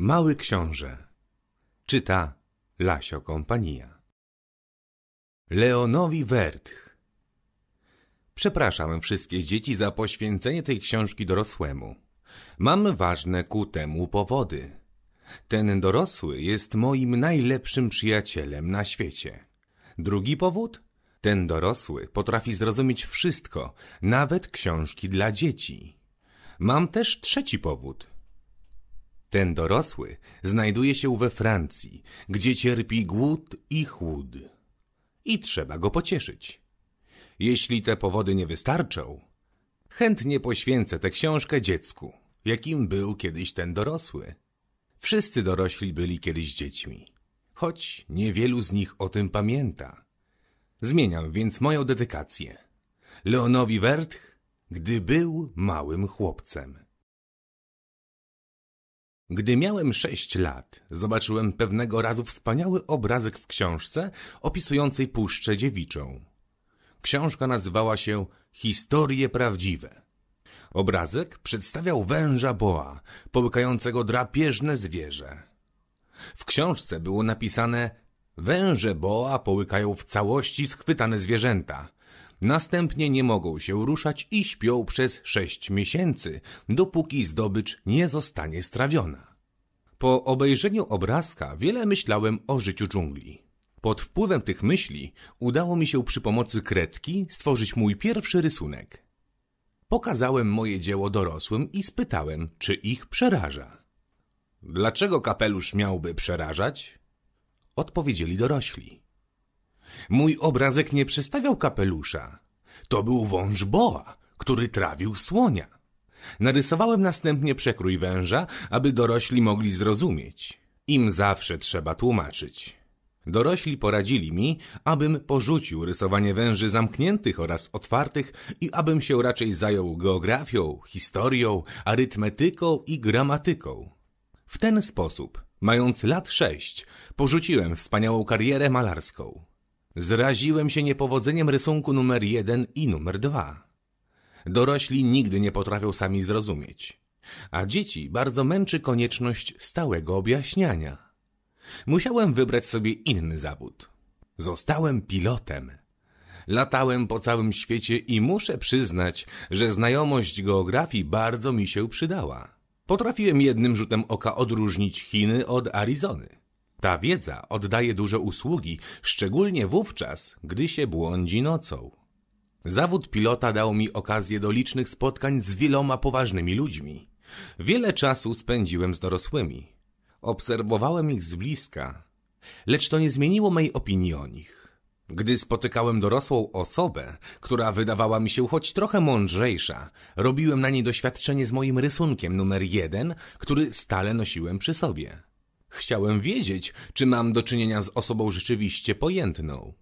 Mały książę. Czyta Lasio Kompania. Leonowi Wertch. Przepraszam wszystkie dzieci za poświęcenie tej książki dorosłemu. Mam ważne ku temu powody. Ten dorosły jest moim najlepszym przyjacielem na świecie. Drugi powód? Ten dorosły potrafi zrozumieć wszystko, nawet książki dla dzieci. Mam też trzeci powód – ten dorosły znajduje się we Francji, gdzie cierpi głód i chłód. I trzeba go pocieszyć. Jeśli te powody nie wystarczą, chętnie poświęcę tę książkę dziecku, jakim był kiedyś ten dorosły. Wszyscy dorośli byli kiedyś dziećmi, choć niewielu z nich o tym pamięta. Zmieniam więc moją dedykację. Leonowi Wertch, gdy był małym chłopcem. Gdy miałem sześć lat, zobaczyłem pewnego razu wspaniały obrazek w książce opisującej Puszczę Dziewiczą. Książka nazywała się Historie Prawdziwe. Obrazek przedstawiał węża boa, połykającego drapieżne zwierzę. W książce było napisane Węże boa połykają w całości schwytane zwierzęta. Następnie nie mogą się ruszać i śpią przez sześć miesięcy, dopóki zdobycz nie zostanie strawiona. Po obejrzeniu obrazka wiele myślałem o życiu dżungli. Pod wpływem tych myśli udało mi się przy pomocy kredki stworzyć mój pierwszy rysunek. Pokazałem moje dzieło dorosłym i spytałem, czy ich przeraża. Dlaczego kapelusz miałby przerażać? Odpowiedzieli dorośli. Mój obrazek nie przedstawiał kapelusza. To był wąż boa, który trawił słonia. Narysowałem następnie przekrój węża, aby dorośli mogli zrozumieć. Im zawsze trzeba tłumaczyć. Dorośli poradzili mi, abym porzucił rysowanie węży zamkniętych oraz otwartych i abym się raczej zajął geografią, historią, arytmetyką i gramatyką. W ten sposób, mając lat sześć, porzuciłem wspaniałą karierę malarską. Zraziłem się niepowodzeniem rysunku numer jeden i numer dwa. Dorośli nigdy nie potrafią sami zrozumieć, a dzieci bardzo męczy konieczność stałego objaśniania. Musiałem wybrać sobie inny zawód. Zostałem pilotem. Latałem po całym świecie i muszę przyznać, że znajomość geografii bardzo mi się przydała. Potrafiłem jednym rzutem oka odróżnić Chiny od Arizony. Ta wiedza oddaje duże usługi, szczególnie wówczas, gdy się błądzi nocą. Zawód pilota dał mi okazję do licznych spotkań z wieloma poważnymi ludźmi. Wiele czasu spędziłem z dorosłymi. Obserwowałem ich z bliska, lecz to nie zmieniło mej opinii o nich. Gdy spotykałem dorosłą osobę, która wydawała mi się choć trochę mądrzejsza, robiłem na niej doświadczenie z moim rysunkiem numer jeden, który stale nosiłem przy sobie. Chciałem wiedzieć, czy mam do czynienia z osobą rzeczywiście pojętną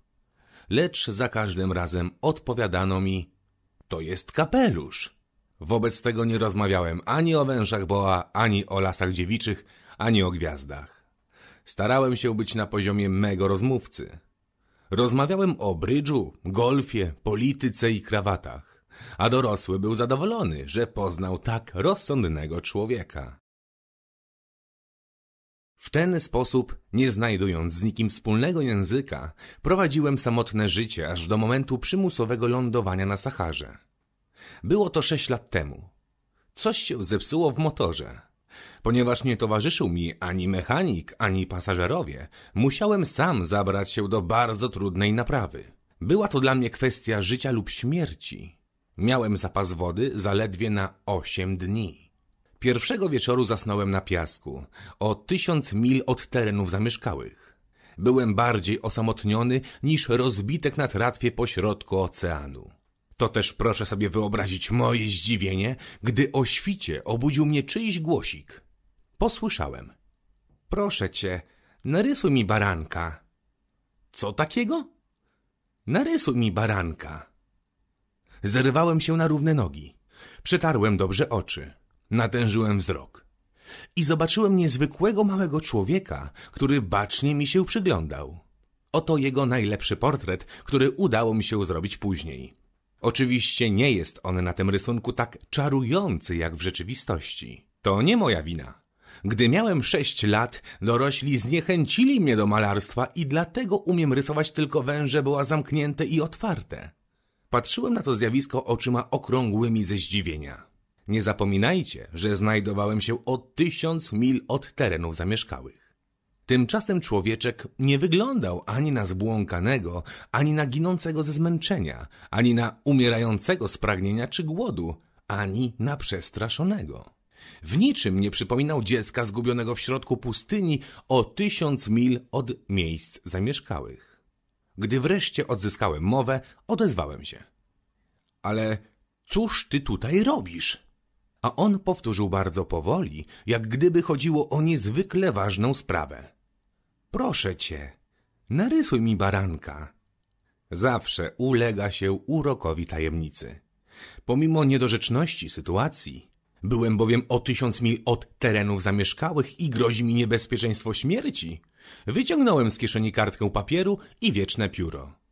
lecz za każdym razem odpowiadano mi to jest kapelusz. Wobec tego nie rozmawiałem ani o wężach boa, ani o lasach dziewiczych, ani o gwiazdach. Starałem się być na poziomie mego rozmówcy. Rozmawiałem o brydżu, golfie, polityce i krawatach, a dorosły był zadowolony, że poznał tak rozsądnego człowieka. W ten sposób, nie znajdując z nikim wspólnego języka, prowadziłem samotne życie aż do momentu przymusowego lądowania na Saharze. Było to sześć lat temu. Coś się zepsuło w motorze. Ponieważ nie towarzyszył mi ani mechanik, ani pasażerowie, musiałem sam zabrać się do bardzo trudnej naprawy. Była to dla mnie kwestia życia lub śmierci. Miałem zapas wody zaledwie na osiem dni. Pierwszego wieczoru zasnąłem na piasku, o tysiąc mil od terenów zamieszkałych. Byłem bardziej osamotniony niż rozbitek na tratwie pośrodku oceanu. To też proszę sobie wyobrazić moje zdziwienie, gdy o świcie obudził mnie czyjś głosik. Posłyszałem. Proszę cię, narysuj mi baranka. Co takiego? Narysuj mi baranka. Zerwałem się na równe nogi. Przetarłem dobrze oczy. Natężyłem wzrok i zobaczyłem niezwykłego małego człowieka, który bacznie mi się przyglądał. Oto jego najlepszy portret, który udało mi się zrobić później. Oczywiście nie jest on na tym rysunku tak czarujący jak w rzeczywistości. To nie moja wina. Gdy miałem sześć lat, dorośli zniechęcili mnie do malarstwa i dlatego umiem rysować tylko węże była zamknięte i otwarte. Patrzyłem na to zjawisko oczyma okrągłymi ze zdziwienia. Nie zapominajcie, że znajdowałem się o tysiąc mil od terenów zamieszkałych. Tymczasem człowieczek nie wyglądał ani na zbłąkanego, ani na ginącego ze zmęczenia, ani na umierającego z pragnienia czy głodu, ani na przestraszonego. W niczym nie przypominał dziecka zgubionego w środku pustyni o tysiąc mil od miejsc zamieszkałych. Gdy wreszcie odzyskałem mowę, odezwałem się. Ale cóż ty tutaj robisz? A on powtórzył bardzo powoli, jak gdyby chodziło o niezwykle ważną sprawę. Proszę cię, narysuj mi baranka. Zawsze ulega się urokowi tajemnicy. Pomimo niedorzeczności sytuacji, byłem bowiem o tysiąc mil od terenów zamieszkałych i grozi mi niebezpieczeństwo śmierci. Wyciągnąłem z kieszeni kartkę papieru i wieczne pióro.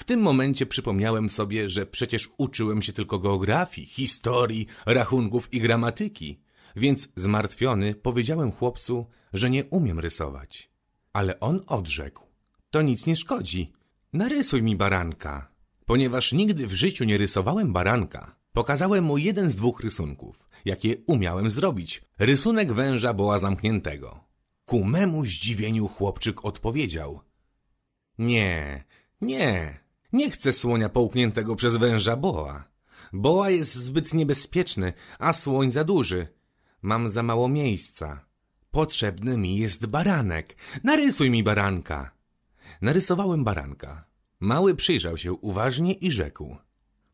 W tym momencie przypomniałem sobie, że przecież uczyłem się tylko geografii, historii, rachunków i gramatyki, więc zmartwiony powiedziałem chłopcu, że nie umiem rysować. Ale on odrzekł: To nic nie szkodzi. Narysuj mi baranka. Ponieważ nigdy w życiu nie rysowałem baranka, pokazałem mu jeden z dwóch rysunków, jakie umiałem zrobić. Rysunek węża boła zamkniętego. Ku memu zdziwieniu chłopczyk odpowiedział: Nie, nie, nie chcę słonia połkniętego przez węża boa. Boa jest zbyt niebezpieczny, a słoń za duży. Mam za mało miejsca. Potrzebny mi jest baranek. Narysuj mi baranka. Narysowałem baranka. Mały przyjrzał się uważnie i rzekł.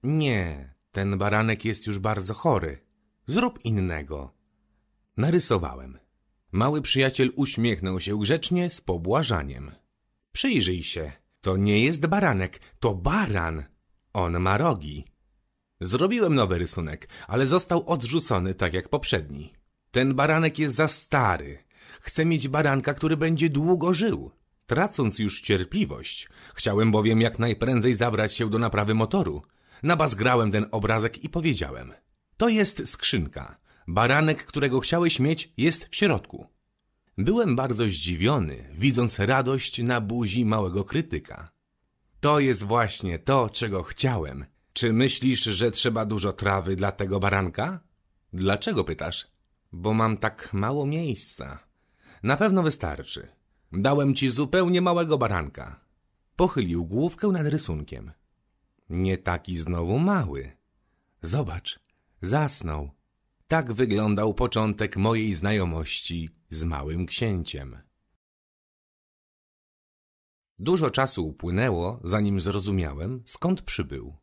Nie, ten baranek jest już bardzo chory. Zrób innego. Narysowałem. Mały przyjaciel uśmiechnął się grzecznie z pobłażaniem. Przyjrzyj się. To nie jest baranek, to baran. On ma rogi. Zrobiłem nowy rysunek, ale został odrzucony tak jak poprzedni. Ten baranek jest za stary. Chcę mieć baranka, który będzie długo żył. Tracąc już cierpliwość, chciałem bowiem jak najprędzej zabrać się do naprawy motoru. Nabazgrałem ten obrazek i powiedziałem. To jest skrzynka. Baranek, którego chciałeś mieć, jest w środku. Byłem bardzo zdziwiony, widząc radość na buzi małego krytyka. To jest właśnie to, czego chciałem. Czy myślisz, że trzeba dużo trawy dla tego baranka? Dlaczego pytasz? Bo mam tak mało miejsca. Na pewno wystarczy. Dałem ci zupełnie małego baranka. Pochylił główkę nad rysunkiem. Nie taki znowu mały. Zobacz, zasnął. Tak wyglądał początek mojej znajomości z małym księciem. Dużo czasu upłynęło, zanim zrozumiałem, skąd przybył.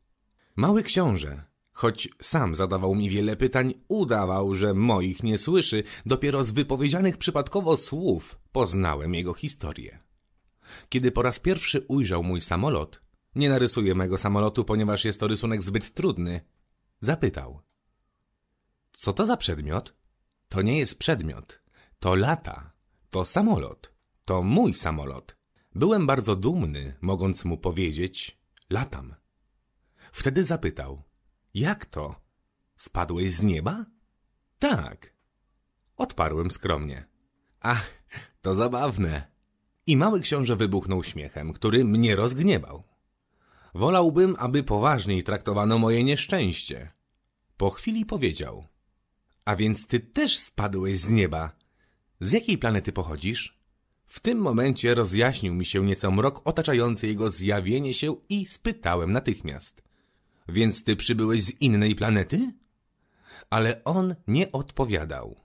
Mały książę, choć sam zadawał mi wiele pytań, udawał, że moich nie słyszy. Dopiero z wypowiedzianych przypadkowo słów poznałem jego historię. Kiedy po raz pierwszy ujrzał mój samolot, nie narysuję mego samolotu, ponieważ jest to rysunek zbyt trudny, zapytał. Co to za przedmiot? To nie jest przedmiot. To lata. To samolot. To mój samolot. Byłem bardzo dumny, mogąc mu powiedzieć, latam. Wtedy zapytał, jak to? Spadłeś z nieba? Tak. Odparłem skromnie. Ach, to zabawne. I mały książę wybuchnął śmiechem, który mnie rozgniewał. Wolałbym, aby poważniej traktowano moje nieszczęście. Po chwili powiedział. A więc ty też spadłeś z nieba. Z jakiej planety pochodzisz? W tym momencie rozjaśnił mi się nieco mrok otaczający jego zjawienie się i spytałem natychmiast. Więc ty przybyłeś z innej planety? Ale on nie odpowiadał.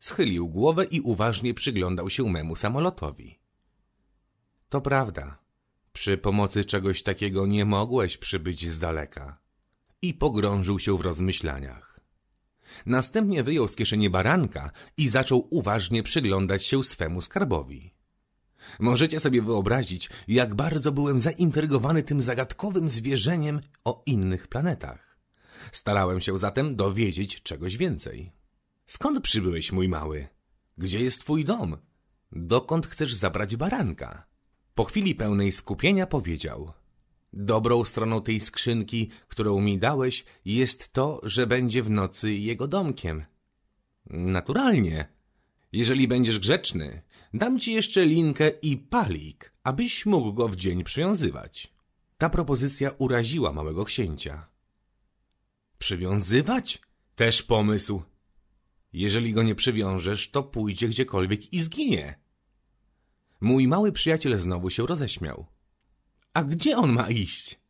Schylił głowę i uważnie przyglądał się memu samolotowi. To prawda. Przy pomocy czegoś takiego nie mogłeś przybyć z daleka. I pogrążył się w rozmyślaniach. Następnie wyjął z kieszeni baranka i zaczął uważnie przyglądać się swemu skarbowi. Możecie sobie wyobrazić, jak bardzo byłem zaintrygowany tym zagadkowym zwierzeniem o innych planetach. Starałem się zatem dowiedzieć czegoś więcej. Skąd przybyłeś, mój mały? Gdzie jest twój dom? Dokąd chcesz zabrać baranka? Po chwili pełnej skupienia powiedział: Dobrą stroną tej skrzynki, którą mi dałeś, jest to, że będzie w nocy jego domkiem. Naturalnie. Jeżeli będziesz grzeczny, dam ci jeszcze linkę i palik, abyś mógł go w dzień przywiązywać. Ta propozycja uraziła małego księcia. Przywiązywać? Też pomysł. Jeżeli go nie przywiążesz, to pójdzie gdziekolwiek i zginie. Mój mały przyjaciel znowu się roześmiał. A gdzie on ma iść?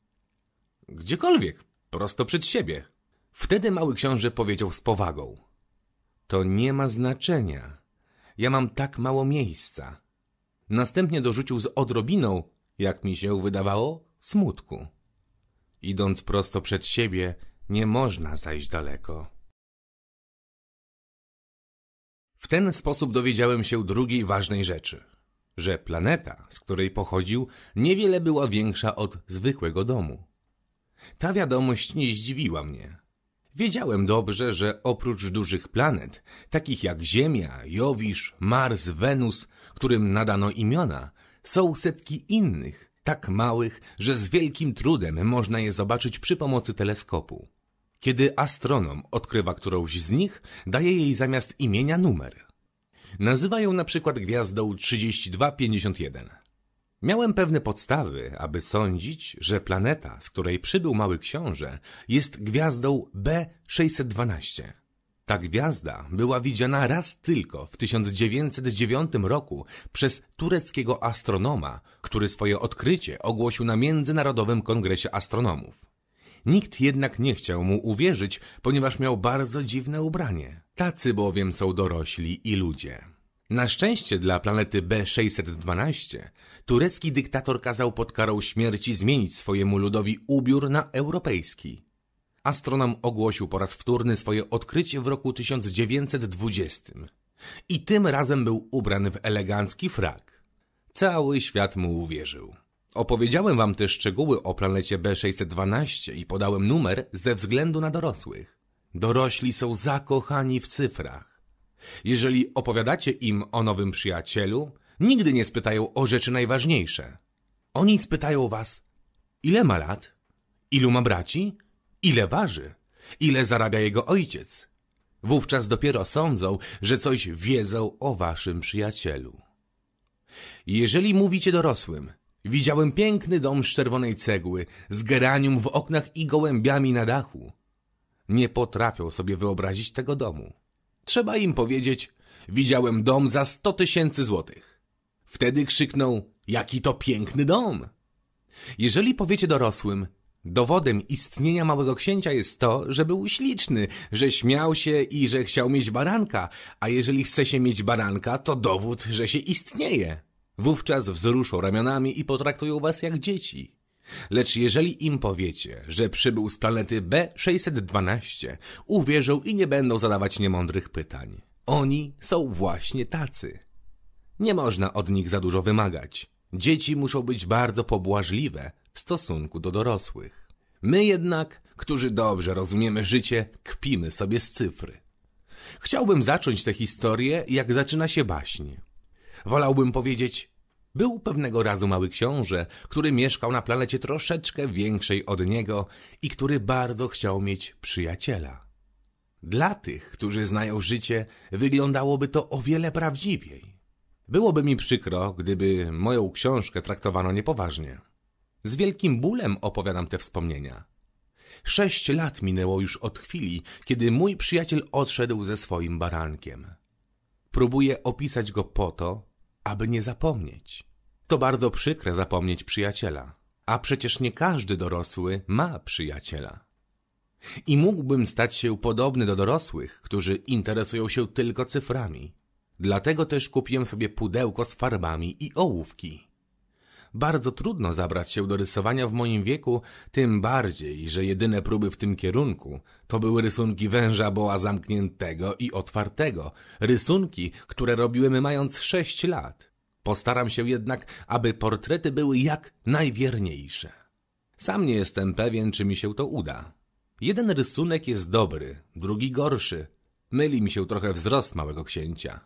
Gdziekolwiek, prosto przed siebie. Wtedy mały książę powiedział z powagą. To nie ma znaczenia. Ja mam tak mało miejsca. Następnie dorzucił z odrobiną, jak mi się wydawało, smutku. Idąc prosto przed siebie, nie można zajść daleko. W ten sposób dowiedziałem się drugiej ważnej rzeczy, że planeta, z której pochodził, niewiele była większa od zwykłego domu. Ta wiadomość nie zdziwiła mnie. Wiedziałem dobrze, że oprócz dużych planet, takich jak Ziemia, Jowisz, Mars, Wenus, którym nadano imiona, są setki innych, tak małych, że z wielkim trudem można je zobaczyć przy pomocy teleskopu. Kiedy astronom odkrywa którąś z nich, daje jej zamiast imienia numer. Nazywa ją na przykład gwiazdą 3251. Miałem pewne podstawy, aby sądzić, że planeta, z której przybył Mały Książę, jest gwiazdą B612. Ta gwiazda była widziana raz tylko w 1909 roku przez tureckiego astronoma, który swoje odkrycie ogłosił na Międzynarodowym Kongresie Astronomów. Nikt jednak nie chciał mu uwierzyć, ponieważ miał bardzo dziwne ubranie. Tacy bowiem są dorośli i ludzie. Na szczęście dla planety B612 turecki dyktator kazał pod karą śmierci zmienić swojemu ludowi ubiór na europejski. Astronom ogłosił po raz wtórny swoje odkrycie w roku 1920 i tym razem był ubrany w elegancki frak. Cały świat mu uwierzył. Opowiedziałem wam te szczegóły o planecie B612 i podałem numer ze względu na dorosłych. Dorośli są zakochani w cyfrach. Jeżeli opowiadacie im o nowym przyjacielu, nigdy nie spytają o rzeczy najważniejsze. Oni spytają was, ile ma lat? Ilu ma braci? Ile waży? Ile zarabia jego ojciec? Wówczas dopiero sądzą, że coś wiedzą o waszym przyjacielu. Jeżeli mówicie dorosłym, widziałem piękny dom z czerwonej cegły, z geranium w oknach i gołębiami na dachu. Nie potrafią sobie wyobrazić tego domu. Trzeba im powiedzieć, widziałem dom za sto tysięcy złotych. Wtedy krzykną, jaki to piękny dom. Jeżeli powiecie dorosłym, dowodem istnienia małego księcia jest to, że był śliczny, że śmiał się i że chciał mieć baranka, a jeżeli chce się mieć baranka, to dowód, że się istnieje. Wówczas wzruszą ramionami i potraktują was jak dzieci. Lecz jeżeli im powiecie, że przybył z planety B612, uwierzą i nie będą zadawać niemądrych pytań. Oni są właśnie tacy. Nie można od nich za dużo wymagać. Dzieci muszą być bardzo pobłażliwe w stosunku do dorosłych. My jednak, którzy dobrze rozumiemy życie, kpimy sobie z cyfry. Chciałbym zacząć tę historię, jak zaczyna się baśń. Wolałbym powiedzieć, był pewnego razu mały książę, który mieszkał na planecie troszeczkę większej od niego i który bardzo chciał mieć przyjaciela. Dla tych, którzy znają życie, wyglądałoby to o wiele prawdziwiej. Byłoby mi przykro, gdyby moją książkę traktowano niepoważnie. Z wielkim bólem opowiadam te wspomnienia. Sześć lat minęło już od chwili, kiedy mój przyjaciel odszedł ze swoim barankiem. Próbuję opisać go po to, aby nie zapomnieć. To bardzo przykre zapomnieć przyjaciela, a przecież nie każdy dorosły ma przyjaciela. I mógłbym stać się podobny do dorosłych, którzy interesują się tylko cyframi. Dlatego też kupiłem sobie pudełko z farbami i ołówki. Bardzo trudno zabrać się do rysowania w moim wieku, tym bardziej, że jedyne próby w tym kierunku to były rysunki węża boa zamkniętego i otwartego, rysunki, które robiłem mając sześć lat. Postaram się jednak, aby portrety były jak najwierniejsze. Sam nie jestem pewien, czy mi się to uda. Jeden rysunek jest dobry, drugi gorszy. Myli mi się trochę wzrost małego księcia.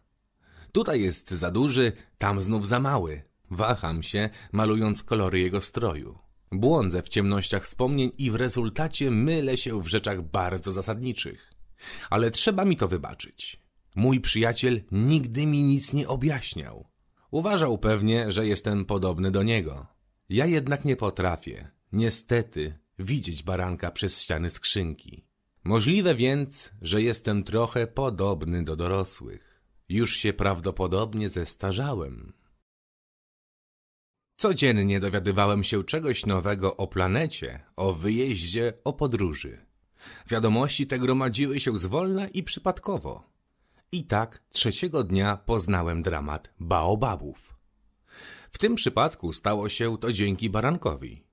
Tutaj jest za duży, tam znów za mały. Waham się, malując kolory jego stroju. Błądzę w ciemnościach wspomnień i w rezultacie mylę się w rzeczach bardzo zasadniczych. Ale trzeba mi to wybaczyć. Mój przyjaciel nigdy mi nic nie objaśniał. Uważał pewnie, że jestem podobny do niego. Ja jednak nie potrafię, niestety, widzieć baranka przez ściany skrzynki. Możliwe więc, że jestem trochę podobny do dorosłych. Już się prawdopodobnie zestarzałem. Codziennie dowiadywałem się czegoś nowego o planecie, o wyjeździe, o podróży. Wiadomości te gromadziły się zwolna i przypadkowo. I tak trzeciego dnia poznałem dramat baobabów. W tym przypadku stało się to dzięki barankowi.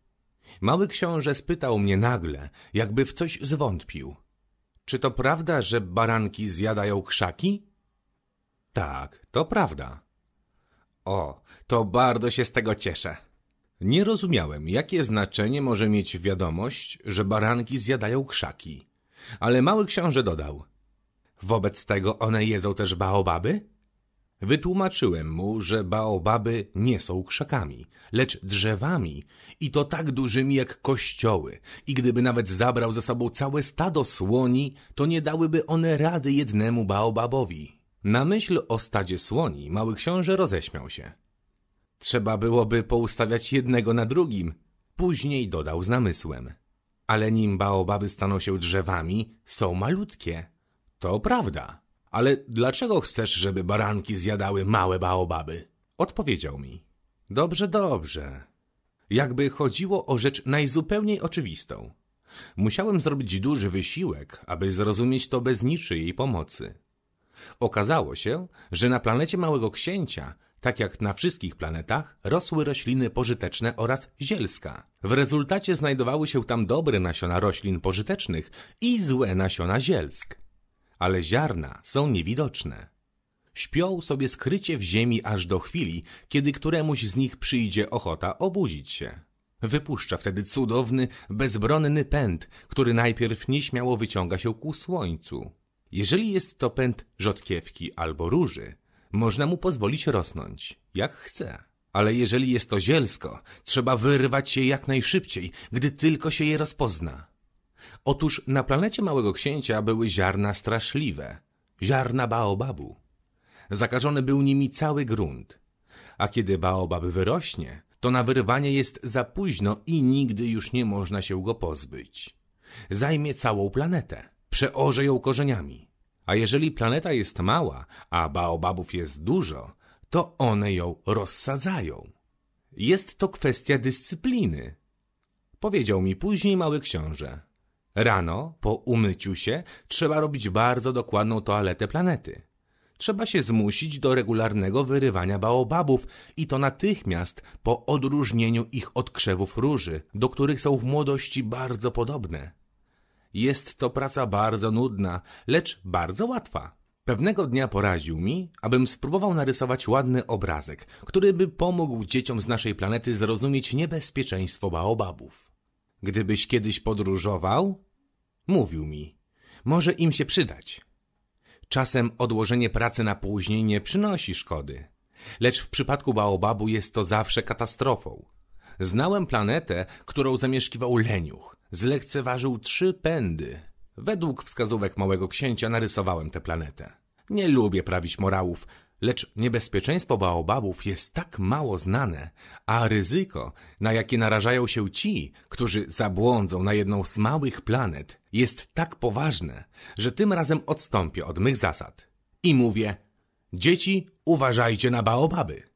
Mały książę spytał mnie nagle, jakby w coś zwątpił. Czy to prawda, że baranki zjadają krzaki? Tak, to prawda. O, to bardzo się z tego cieszę. Nie rozumiałem, jakie znaczenie może mieć wiadomość, że baranki zjadają krzaki. Ale mały książę dodał. Wobec tego one jedzą też baobaby? Wytłumaczyłem mu, że baobaby nie są krzakami, lecz drzewami i to tak dużymi jak kościoły i gdyby nawet zabrał ze sobą całe stado słoni, to nie dałyby one rady jednemu baobabowi. Na myśl o stadzie słoni mały książę roześmiał się. Trzeba byłoby poustawiać jednego na drugim. Później dodał z namysłem. Ale nim baobaby staną się drzewami, są malutkie. To prawda. Ale dlaczego chcesz, żeby baranki zjadały małe baobaby? Odpowiedział mi. Dobrze, dobrze. Jakby chodziło o rzecz najzupełniej oczywistą. Musiałem zrobić duży wysiłek, aby zrozumieć to bez niczyjej pomocy. Okazało się, że na planecie Małego Księcia, tak jak na wszystkich planetach, rosły rośliny pożyteczne oraz zielska. W rezultacie znajdowały się tam dobre nasiona roślin pożytecznych i złe nasiona zielsk. Ale ziarna są niewidoczne. Śpią sobie skrycie w ziemi aż do chwili, kiedy któremuś z nich przyjdzie ochota obudzić się. Wypuszcza wtedy cudowny, bezbronny pęd, który najpierw nieśmiało wyciąga się ku słońcu. Jeżeli jest to pęd rzodkiewki albo róży, można mu pozwolić rosnąć, jak chce. Ale jeżeli jest to zielsko, trzeba wyrwać je jak najszybciej, gdy tylko się je rozpozna. Otóż na planecie Małego Księcia były ziarna straszliwe, ziarna baobabu. Zakażony był nimi cały grunt. A kiedy baobab wyrośnie, to na wyrwanie jest za późno i nigdy już nie można się go pozbyć. Zajmie całą planetę przeorze ją korzeniami. A jeżeli planeta jest mała, a baobabów jest dużo, to one ją rozsadzają. Jest to kwestia dyscypliny. Powiedział mi później mały książę. Rano, po umyciu się, trzeba robić bardzo dokładną toaletę planety. Trzeba się zmusić do regularnego wyrywania baobabów i to natychmiast po odróżnieniu ich od krzewów róży, do których są w młodości bardzo podobne. Jest to praca bardzo nudna, lecz bardzo łatwa. Pewnego dnia poraził mi, abym spróbował narysować ładny obrazek, który by pomógł dzieciom z naszej planety zrozumieć niebezpieczeństwo baobabów. Gdybyś kiedyś podróżował, mówił mi, może im się przydać. Czasem odłożenie pracy na później nie przynosi szkody, lecz w przypadku baobabu jest to zawsze katastrofą. Znałem planetę, którą zamieszkiwał leniuch, zlekceważył trzy pędy. Według wskazówek małego księcia narysowałem tę planetę. Nie lubię prawić morałów, lecz niebezpieczeństwo baobabów jest tak mało znane, a ryzyko, na jakie narażają się ci, którzy zabłądzą na jedną z małych planet, jest tak poważne, że tym razem odstąpię od mych zasad. I mówię, dzieci, uważajcie na baobaby.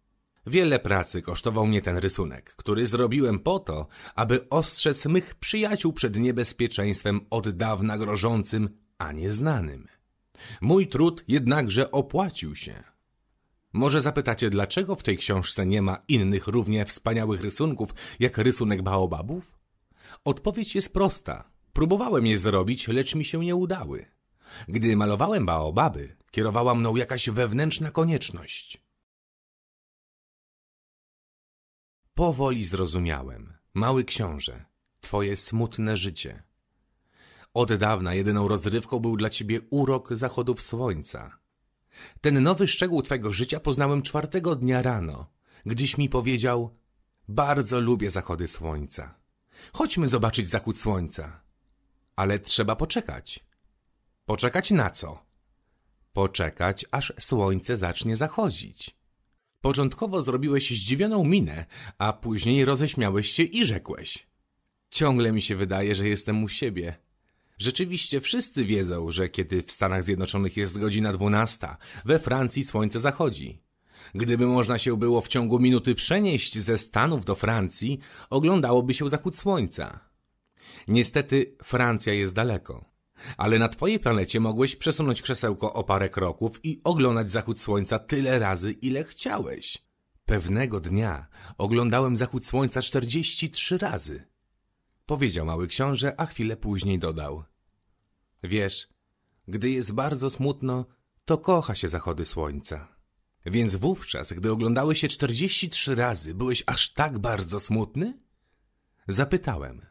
Wiele pracy kosztował mnie ten rysunek, który zrobiłem po to, aby ostrzec mych przyjaciół przed niebezpieczeństwem od dawna grożącym, a nieznanym. Mój trud jednakże opłacił się. Może zapytacie, dlaczego w tej książce nie ma innych równie wspaniałych rysunków jak rysunek baobabów? Odpowiedź jest prosta. Próbowałem je zrobić, lecz mi się nie udały. Gdy malowałem baobaby, kierowała mną jakaś wewnętrzna konieczność. Powoli zrozumiałem, mały książę, twoje smutne życie. Od dawna jedyną rozrywką był dla ciebie urok zachodów słońca. Ten nowy szczegół twego życia poznałem czwartego dnia rano, gdyś mi powiedział, bardzo lubię zachody słońca. Chodźmy zobaczyć zachód słońca. Ale trzeba poczekać. Poczekać na co? poczekać, aż słońce zacznie zachodzić. Początkowo zrobiłeś zdziwioną minę, a później roześmiałeś się i rzekłeś. Ciągle mi się wydaje, że jestem u siebie. Rzeczywiście wszyscy wiedzą, że kiedy w Stanach Zjednoczonych jest godzina dwunasta, we Francji słońce zachodzi. Gdyby można się było w ciągu minuty przenieść ze Stanów do Francji, oglądałoby się zachód słońca. Niestety Francja jest daleko. Ale na twojej planecie mogłeś przesunąć krzesełko o parę kroków i oglądać zachód słońca tyle razy, ile chciałeś. Pewnego dnia oglądałem zachód słońca 43 razy. Powiedział mały książę, a chwilę później dodał. Wiesz, gdy jest bardzo smutno, to kocha się zachody słońca. Więc wówczas, gdy oglądały się 43 razy, byłeś aż tak bardzo smutny? Zapytałem,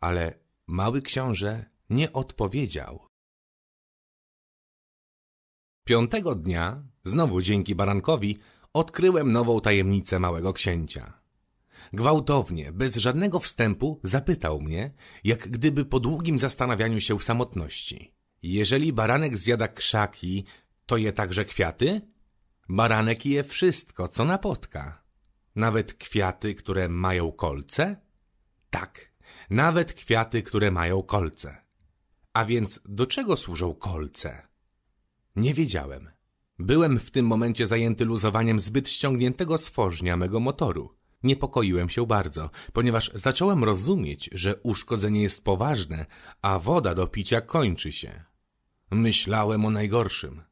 ale mały książę nie odpowiedział. Piątego dnia, znowu dzięki barankowi, odkryłem nową tajemnicę małego księcia. Gwałtownie, bez żadnego wstępu, zapytał mnie, jak gdyby po długim zastanawianiu się w samotności. Jeżeli baranek zjada krzaki, to je także kwiaty? Baranek je wszystko, co napotka. Nawet kwiaty, które mają kolce? Tak, nawet kwiaty, które mają kolce. A więc do czego służą kolce? Nie wiedziałem. Byłem w tym momencie zajęty luzowaniem zbyt ściągniętego stworznia mego motoru. Niepokoiłem się bardzo, ponieważ zacząłem rozumieć, że uszkodzenie jest poważne, a woda do picia kończy się. Myślałem o najgorszym.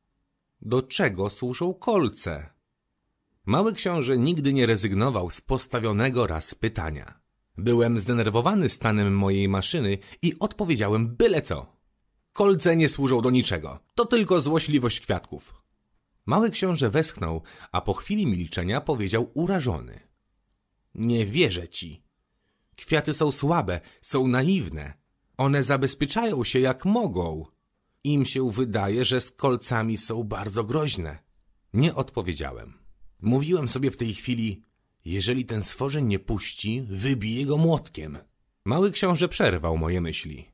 Do czego służą kolce? Mały książę nigdy nie rezygnował z postawionego raz pytania. Byłem zdenerwowany stanem mojej maszyny i odpowiedziałem byle co. Kolce nie służą do niczego. To tylko złośliwość kwiatków. Mały książę westchnął, a po chwili milczenia powiedział urażony. Nie wierzę ci. Kwiaty są słabe, są naiwne. One zabezpieczają się jak mogą. Im się wydaje, że z kolcami są bardzo groźne. Nie odpowiedziałem. Mówiłem sobie w tej chwili, jeżeli ten stworzeń nie puści, wybiję go młotkiem. Mały książę przerwał moje myśli.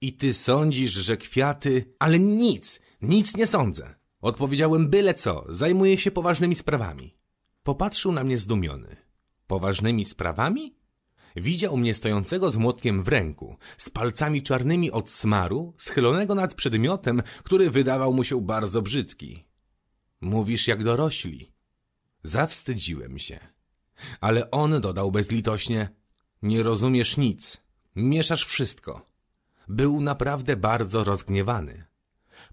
I ty sądzisz, że kwiaty... Ale nic, nic nie sądzę. Odpowiedziałem byle co, zajmuję się poważnymi sprawami. Popatrzył na mnie zdumiony. Poważnymi sprawami? Widział mnie stojącego z młotkiem w ręku, z palcami czarnymi od smaru, schylonego nad przedmiotem, który wydawał mu się bardzo brzydki. Mówisz jak dorośli. Zawstydziłem się. Ale on dodał bezlitośnie, nie rozumiesz nic, mieszasz wszystko. Był naprawdę bardzo rozgniewany.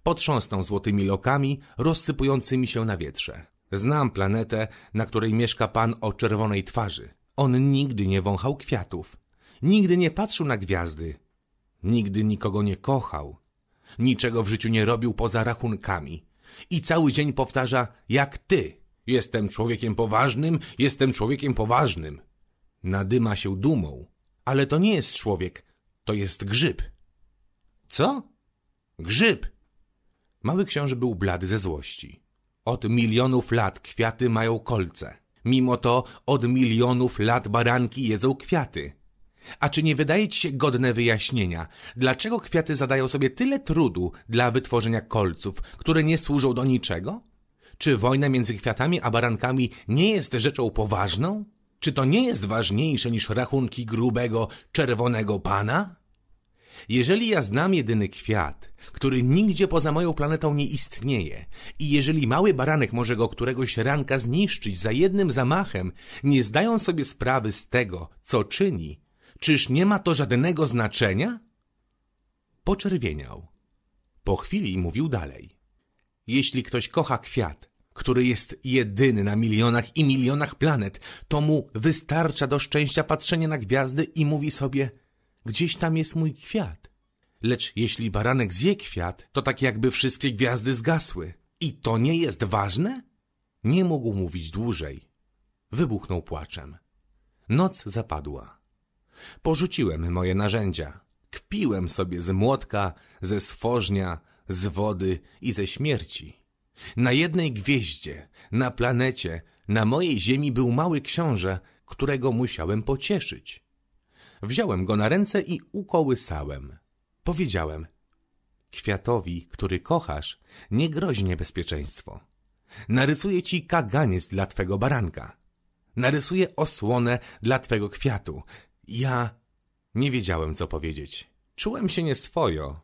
Potrząsnął złotymi lokami, rozsypującymi się na wietrze. Znam planetę, na której mieszka pan o czerwonej twarzy. On nigdy nie wąchał kwiatów. Nigdy nie patrzył na gwiazdy. Nigdy nikogo nie kochał. Niczego w życiu nie robił poza rachunkami. I cały dzień powtarza, jak ty. Jestem człowiekiem poważnym, jestem człowiekiem poważnym. Nadyma się dumą. Ale to nie jest człowiek, to jest grzyb. Co? Grzyb! Mały książę był blady ze złości. Od milionów lat kwiaty mają kolce. Mimo to od milionów lat baranki jedzą kwiaty. A czy nie wydaje ci się godne wyjaśnienia, dlaczego kwiaty zadają sobie tyle trudu dla wytworzenia kolców, które nie służą do niczego? Czy wojna między kwiatami a barankami nie jest rzeczą poważną? Czy to nie jest ważniejsze niż rachunki grubego, czerwonego pana? Jeżeli ja znam jedyny kwiat, który nigdzie poza moją planetą nie istnieje, i jeżeli mały baranek może go któregoś ranka zniszczyć za jednym zamachem, nie zdają sobie sprawy z tego, co czyni, czyż nie ma to żadnego znaczenia? Poczerwieniał. Po chwili mówił dalej. Jeśli ktoś kocha kwiat, który jest jedyny na milionach i milionach planet, to mu wystarcza do szczęścia patrzenie na gwiazdy i mówi sobie – Gdzieś tam jest mój kwiat. Lecz jeśli baranek zje kwiat, to tak jakby wszystkie gwiazdy zgasły. I to nie jest ważne? Nie mógł mówić dłużej. Wybuchnął płaczem. Noc zapadła. Porzuciłem moje narzędzia. Kpiłem sobie z młotka, ze stworznia, z wody i ze śmierci. Na jednej gwieździe, na planecie, na mojej ziemi był mały książę, którego musiałem pocieszyć. Wziąłem go na ręce i ukołysałem. Powiedziałem: Kwiatowi, który kochasz, nie grozi niebezpieczeństwo. Narysuję ci kaganiec dla twego baranka. Narysuję osłonę dla twego kwiatu. Ja nie wiedziałem, co powiedzieć. Czułem się nieswojo.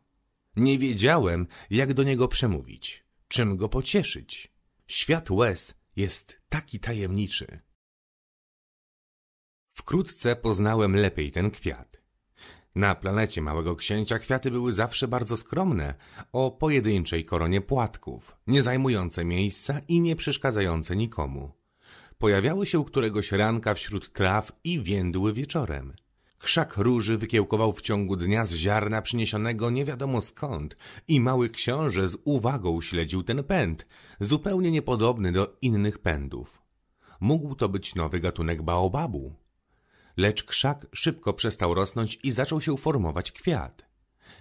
Nie wiedziałem, jak do niego przemówić, czym go pocieszyć. Świat łez jest taki tajemniczy. Wkrótce poznałem lepiej ten kwiat. Na planecie Małego Księcia kwiaty były zawsze bardzo skromne, o pojedynczej koronie płatków, nie zajmujące miejsca i nie przeszkadzające nikomu. Pojawiały się któregoś ranka wśród traw i więdły wieczorem. Krzak róży wykiełkował w ciągu dnia z ziarna przyniesionego nie wiadomo skąd i mały książę z uwagą śledził ten pęd, zupełnie niepodobny do innych pędów. Mógł to być nowy gatunek baobabu. Lecz krzak szybko przestał rosnąć i zaczął się formować kwiat.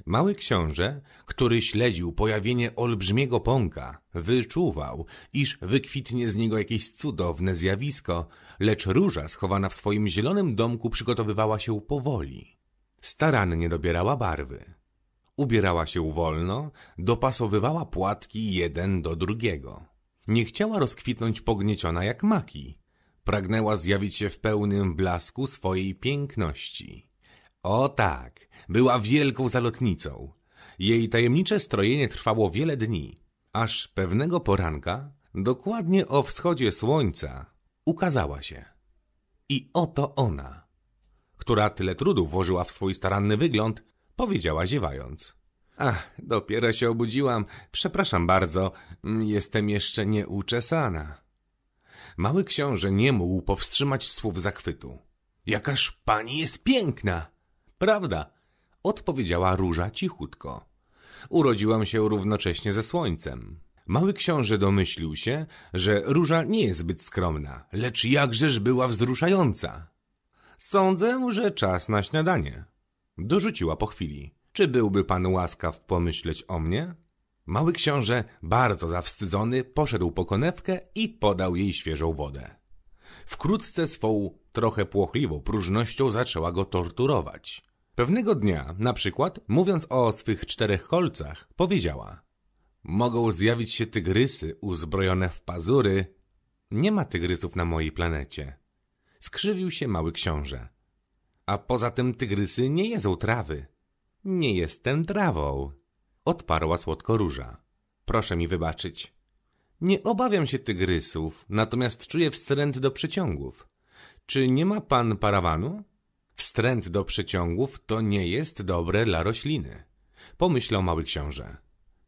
Mały książę, który śledził pojawienie olbrzymiego pąka, wyczuwał, iż wykwitnie z niego jakieś cudowne zjawisko, lecz róża schowana w swoim zielonym domku przygotowywała się powoli. Starannie dobierała barwy. Ubierała się wolno, dopasowywała płatki jeden do drugiego. Nie chciała rozkwitnąć pognieciona jak maki. Pragnęła zjawić się w pełnym blasku swojej piękności. O tak, była wielką zalotnicą. Jej tajemnicze strojenie trwało wiele dni, aż pewnego poranka, dokładnie o wschodzie słońca, ukazała się. I oto ona, która tyle trudu włożyła w swój staranny wygląd, powiedziała ziewając. Ach, dopiero się obudziłam. Przepraszam bardzo, jestem jeszcze nieuczesana. Mały książę nie mógł powstrzymać słów zachwytu. Jakaż pani jest piękna! Prawda, odpowiedziała róża cichutko. Urodziłam się równocześnie ze słońcem. Mały książę domyślił się, że róża nie jest zbyt skromna, lecz jakżeż była wzruszająca. Sądzę, że czas na śniadanie. Dorzuciła po chwili. Czy byłby pan łaskaw pomyśleć o mnie? Mały książę, bardzo zawstydzony, poszedł po konewkę i podał jej świeżą wodę. Wkrótce swą trochę płochliwą próżnością zaczęła go torturować. Pewnego dnia, na przykład, mówiąc o swych czterech kolcach, powiedziała Mogą zjawić się tygrysy uzbrojone w pazury. Nie ma tygrysów na mojej planecie. Skrzywił się mały książę. A poza tym tygrysy nie jedzą trawy. Nie jestem trawą. Odparła słodko róża. Proszę mi wybaczyć. Nie obawiam się tygrysów, natomiast czuję wstręt do przeciągów. Czy nie ma pan parawanu? Wstręt do przeciągów to nie jest dobre dla rośliny. Pomyślał mały książę.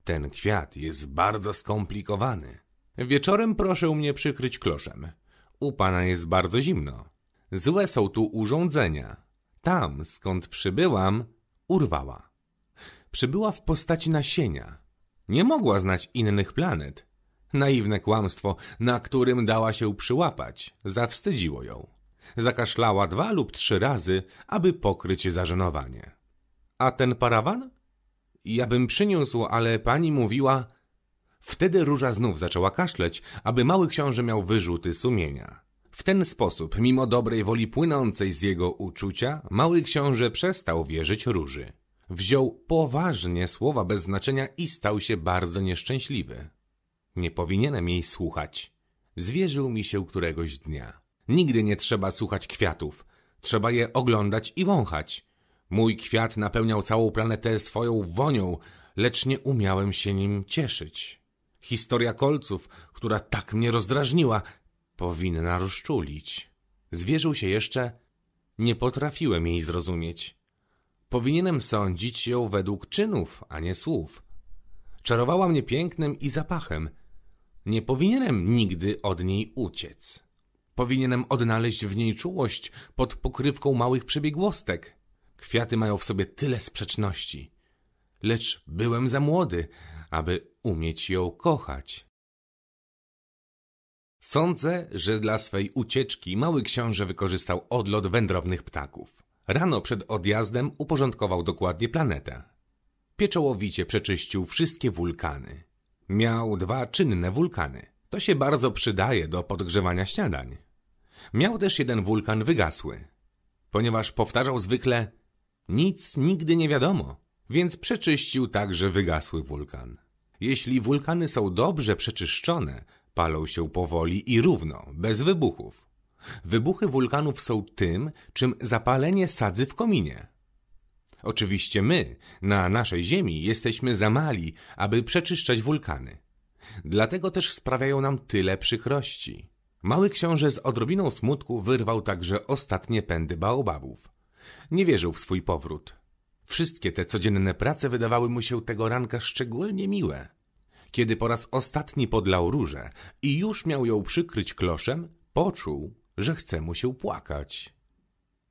Ten kwiat jest bardzo skomplikowany. Wieczorem proszę mnie przykryć kloszem. U pana jest bardzo zimno. Złe są tu urządzenia. Tam, skąd przybyłam, urwała. Przybyła w postaci nasienia. Nie mogła znać innych planet. Naiwne kłamstwo, na którym dała się przyłapać, zawstydziło ją. Zakaszlała dwa lub trzy razy, aby pokryć zażenowanie. A ten parawan? Ja bym przyniósł, ale pani mówiła... Wtedy Róża znów zaczęła kaszleć, aby mały książę miał wyrzuty sumienia. W ten sposób, mimo dobrej woli płynącej z jego uczucia, mały książę przestał wierzyć Róży. Wziął poważnie słowa bez znaczenia i stał się bardzo nieszczęśliwy. Nie powinienem jej słuchać. Zwierzył mi się któregoś dnia. Nigdy nie trzeba słuchać kwiatów. Trzeba je oglądać i wąchać. Mój kwiat napełniał całą planetę swoją wonią, lecz nie umiałem się nim cieszyć. Historia kolców, która tak mnie rozdrażniła, powinna rozczulić. Zwierzył się jeszcze, nie potrafiłem jej zrozumieć. Powinienem sądzić ją według czynów, a nie słów. Czarowała mnie pięknem i zapachem. Nie powinienem nigdy od niej uciec. Powinienem odnaleźć w niej czułość pod pokrywką małych przebiegłostek. Kwiaty mają w sobie tyle sprzeczności. Lecz byłem za młody, aby umieć ją kochać. Sądzę, że dla swej ucieczki mały książę wykorzystał odlot wędrownych ptaków. Rano przed odjazdem uporządkował dokładnie planetę. Pieczołowicie przeczyścił wszystkie wulkany. Miał dwa czynne wulkany. To się bardzo przydaje do podgrzewania śniadań. Miał też jeden wulkan wygasły, ponieważ powtarzał zwykle nic nigdy nie wiadomo. więc przeczyścił tak, że wygasły wulkan. Jeśli wulkany są dobrze przeczyszczone, palą się powoli i równo, bez wybuchów. Wybuchy wulkanów są tym, czym zapalenie sadzy w kominie. Oczywiście my, na naszej Ziemi, jesteśmy za mali, aby przeczyszczać wulkany. Dlatego też sprawiają nam tyle przykrości. Mały książę z odrobiną smutku wyrwał także ostatnie pędy baobabów. Nie wierzył w swój powrót. Wszystkie te codzienne prace wydawały mu się tego ranka szczególnie miłe. Kiedy po raz ostatni podlał różę i już miał ją przykryć kloszem, poczuł, że chce mu się płakać.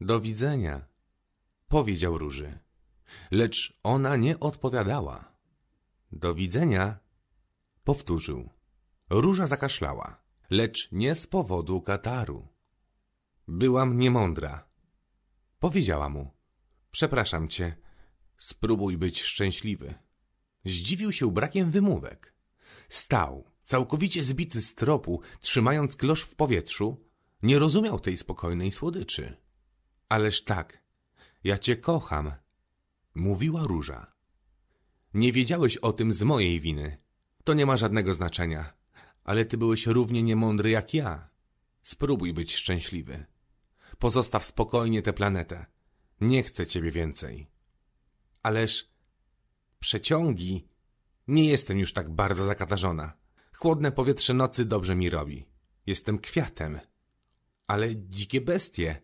Do widzenia, powiedział róży. Lecz ona nie odpowiadała. Do widzenia, powtórzył. Róża zakaszlała, lecz nie z powodu kataru. Byłam niemądra. Powiedziała mu. Przepraszam cię, spróbuj być szczęśliwy. Zdziwił się brakiem wymówek. Stał, całkowicie zbity z tropu, trzymając klosz w powietrzu, nie rozumiał tej spokojnej słodyczy. Ależ tak, ja cię kocham, mówiła róża. Nie wiedziałeś o tym z mojej winy. To nie ma żadnego znaczenia, ale ty byłeś równie niemądry jak ja. Spróbuj być szczęśliwy. Pozostaw spokojnie tę planetę. Nie chcę ciebie więcej. Ależ przeciągi. Nie jestem już tak bardzo zakatarzona. Chłodne powietrze nocy dobrze mi robi. Jestem kwiatem. Ale dzikie bestie.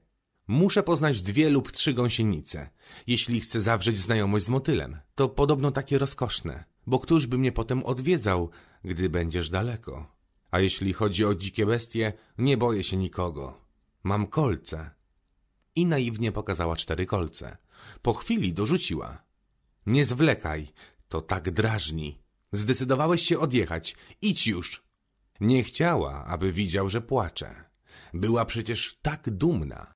Muszę poznać dwie lub trzy gąsienice, jeśli chcę zawrzeć znajomość z motylem. To podobno takie rozkoszne, bo któż by mnie potem odwiedzał, gdy będziesz daleko? A jeśli chodzi o dzikie bestie, nie boję się nikogo. Mam kolce. I naiwnie pokazała cztery kolce. Po chwili dorzuciła. Nie zwlekaj, to tak drażni. Zdecydowałeś się odjechać. Idź już. Nie chciała, aby widział, że płacze. Była przecież tak dumna.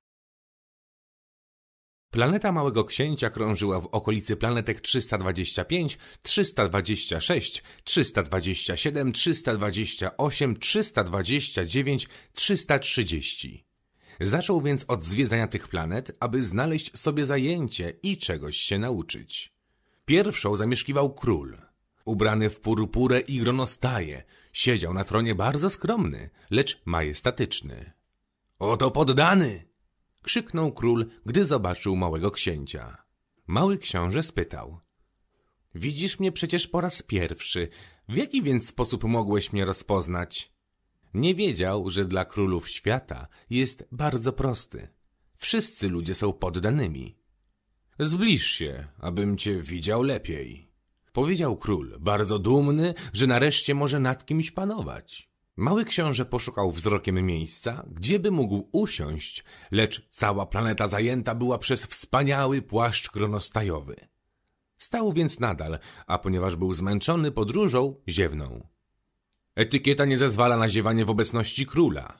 Planeta Małego Księcia krążyła w okolicy planetek 325, 326, 327, 328, 329, 330. Zaczął więc od zwiedzania tych planet, aby znaleźć sobie zajęcie i czegoś się nauczyć. Pierwszą zamieszkiwał król. Ubrany w purpurę i gronostaje, siedział na tronie bardzo skromny, lecz majestatyczny. Oto poddany! krzyknął król, gdy zobaczył małego księcia. Mały książę spytał. Widzisz mnie przecież po raz pierwszy. W jaki więc sposób mogłeś mnie rozpoznać? Nie wiedział, że dla królów świata jest bardzo prosty. Wszyscy ludzie są poddanymi. Zbliż się, abym cię widział lepiej. Powiedział król, bardzo dumny, że nareszcie może nad kimś panować. Mały książę poszukał wzrokiem miejsca, gdzieby mógł usiąść, lecz cała planeta zajęta była przez wspaniały płaszcz kronostajowy. Stał więc nadal, a ponieważ był zmęczony podróżą, ziewnął. Etykieta nie zezwala na ziewanie w obecności króla,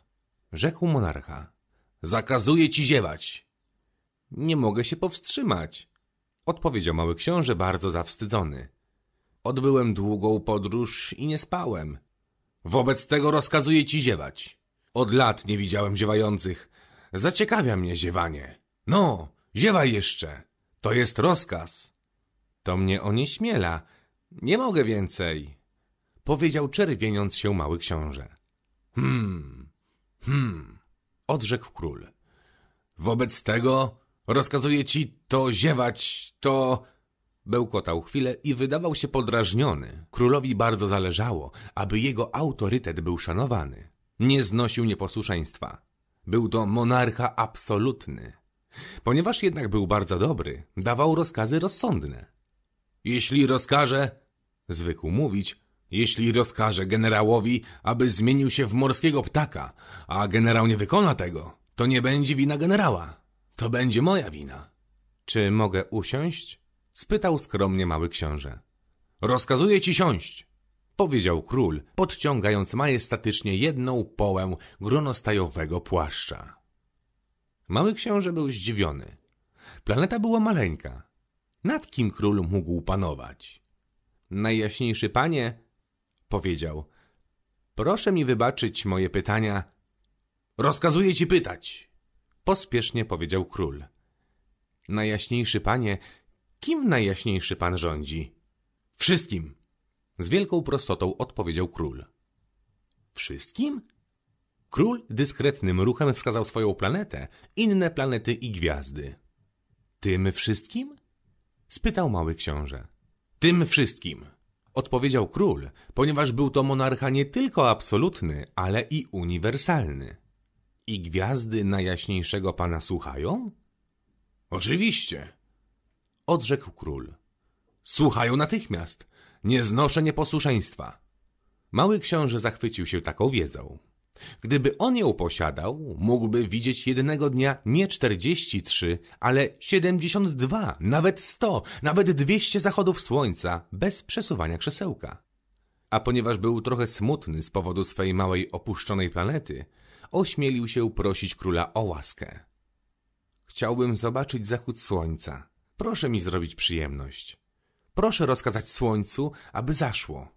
rzekł monarcha. Zakazuje ci ziewać. Nie mogę się powstrzymać, odpowiedział mały książę bardzo zawstydzony. Odbyłem długą podróż i nie spałem. Wobec tego rozkazuję ci ziewać. Od lat nie widziałem ziewających. Zaciekawia mnie ziewanie. No, ziewaj jeszcze. To jest rozkaz. To mnie onieśmiela. Nie mogę więcej. Powiedział czerwieniąc się mały książę. Hmm, hmm, odrzekł król. Wobec tego rozkazuję ci to ziewać, to... Bełkotał chwilę i wydawał się podrażniony. Królowi bardzo zależało, aby jego autorytet był szanowany. Nie znosił nieposłuszeństwa. Był to monarcha absolutny. Ponieważ jednak był bardzo dobry, dawał rozkazy rozsądne. Jeśli rozkaże, zwykł mówić, jeśli rozkaże generałowi, aby zmienił się w morskiego ptaka, a generał nie wykona tego, to nie będzie wina generała. To będzie moja wina. Czy mogę usiąść? spytał skromnie mały książę. Rozkazuję ci siąść, powiedział król, podciągając majestatycznie jedną połę gronostajowego płaszcza. Mały książę był zdziwiony. Planeta była maleńka. Nad kim król mógł panować? Najjaśniejszy panie, powiedział, proszę mi wybaczyć moje pytania. Rozkazuję ci pytać, pospiesznie powiedział król. Najjaśniejszy panie, Kim najjaśniejszy pan rządzi? Wszystkim. Z wielką prostotą odpowiedział król. Wszystkim? Król dyskretnym ruchem wskazał swoją planetę, inne planety i gwiazdy. Tym wszystkim? spytał mały książę. Tym wszystkim, odpowiedział król, ponieważ był to monarcha nie tylko absolutny, ale i uniwersalny. I gwiazdy najjaśniejszego pana słuchają? Oczywiście, odrzekł król. Słuchają natychmiast. Nie znoszę nieposłuszeństwa. Mały książę zachwycił się taką wiedzą. Gdyby on ją posiadał, mógłby widzieć jednego dnia nie 43, ale 72, nawet 100, nawet 200 zachodów słońca bez przesuwania krzesełka. A ponieważ był trochę smutny z powodu swej małej opuszczonej planety, ośmielił się prosić króla o łaskę. Chciałbym zobaczyć zachód słońca. Proszę mi zrobić przyjemność. Proszę rozkazać słońcu, aby zaszło.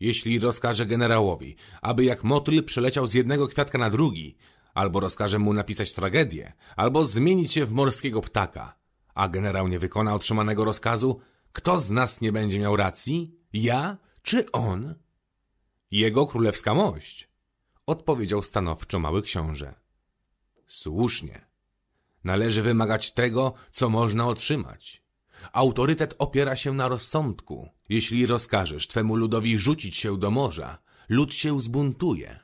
Jeśli rozkaże generałowi, aby jak motyl przeleciał z jednego kwiatka na drugi, albo rozkaże mu napisać tragedię, albo zmienić się w morskiego ptaka, a generał nie wykona otrzymanego rozkazu, kto z nas nie będzie miał racji? Ja czy on? Jego królewska mość, odpowiedział stanowczo mały książę. Słusznie. Należy wymagać tego, co można otrzymać. Autorytet opiera się na rozsądku. Jeśli rozkażesz twemu ludowi rzucić się do morza, lud się zbuntuje.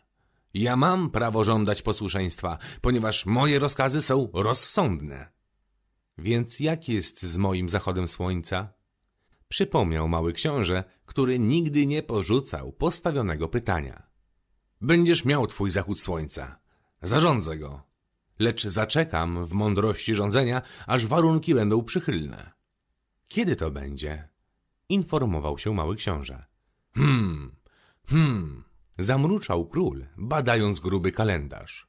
Ja mam prawo żądać posłuszeństwa, ponieważ moje rozkazy są rozsądne. Więc jak jest z moim zachodem słońca? Przypomniał mały książę, który nigdy nie porzucał postawionego pytania. Będziesz miał twój zachód słońca. Zarządzę go. Lecz zaczekam w mądrości rządzenia, aż warunki będą przychylne. Kiedy to będzie? Informował się mały książę. Hmm, hmm, zamruczał król, badając gruby kalendarz.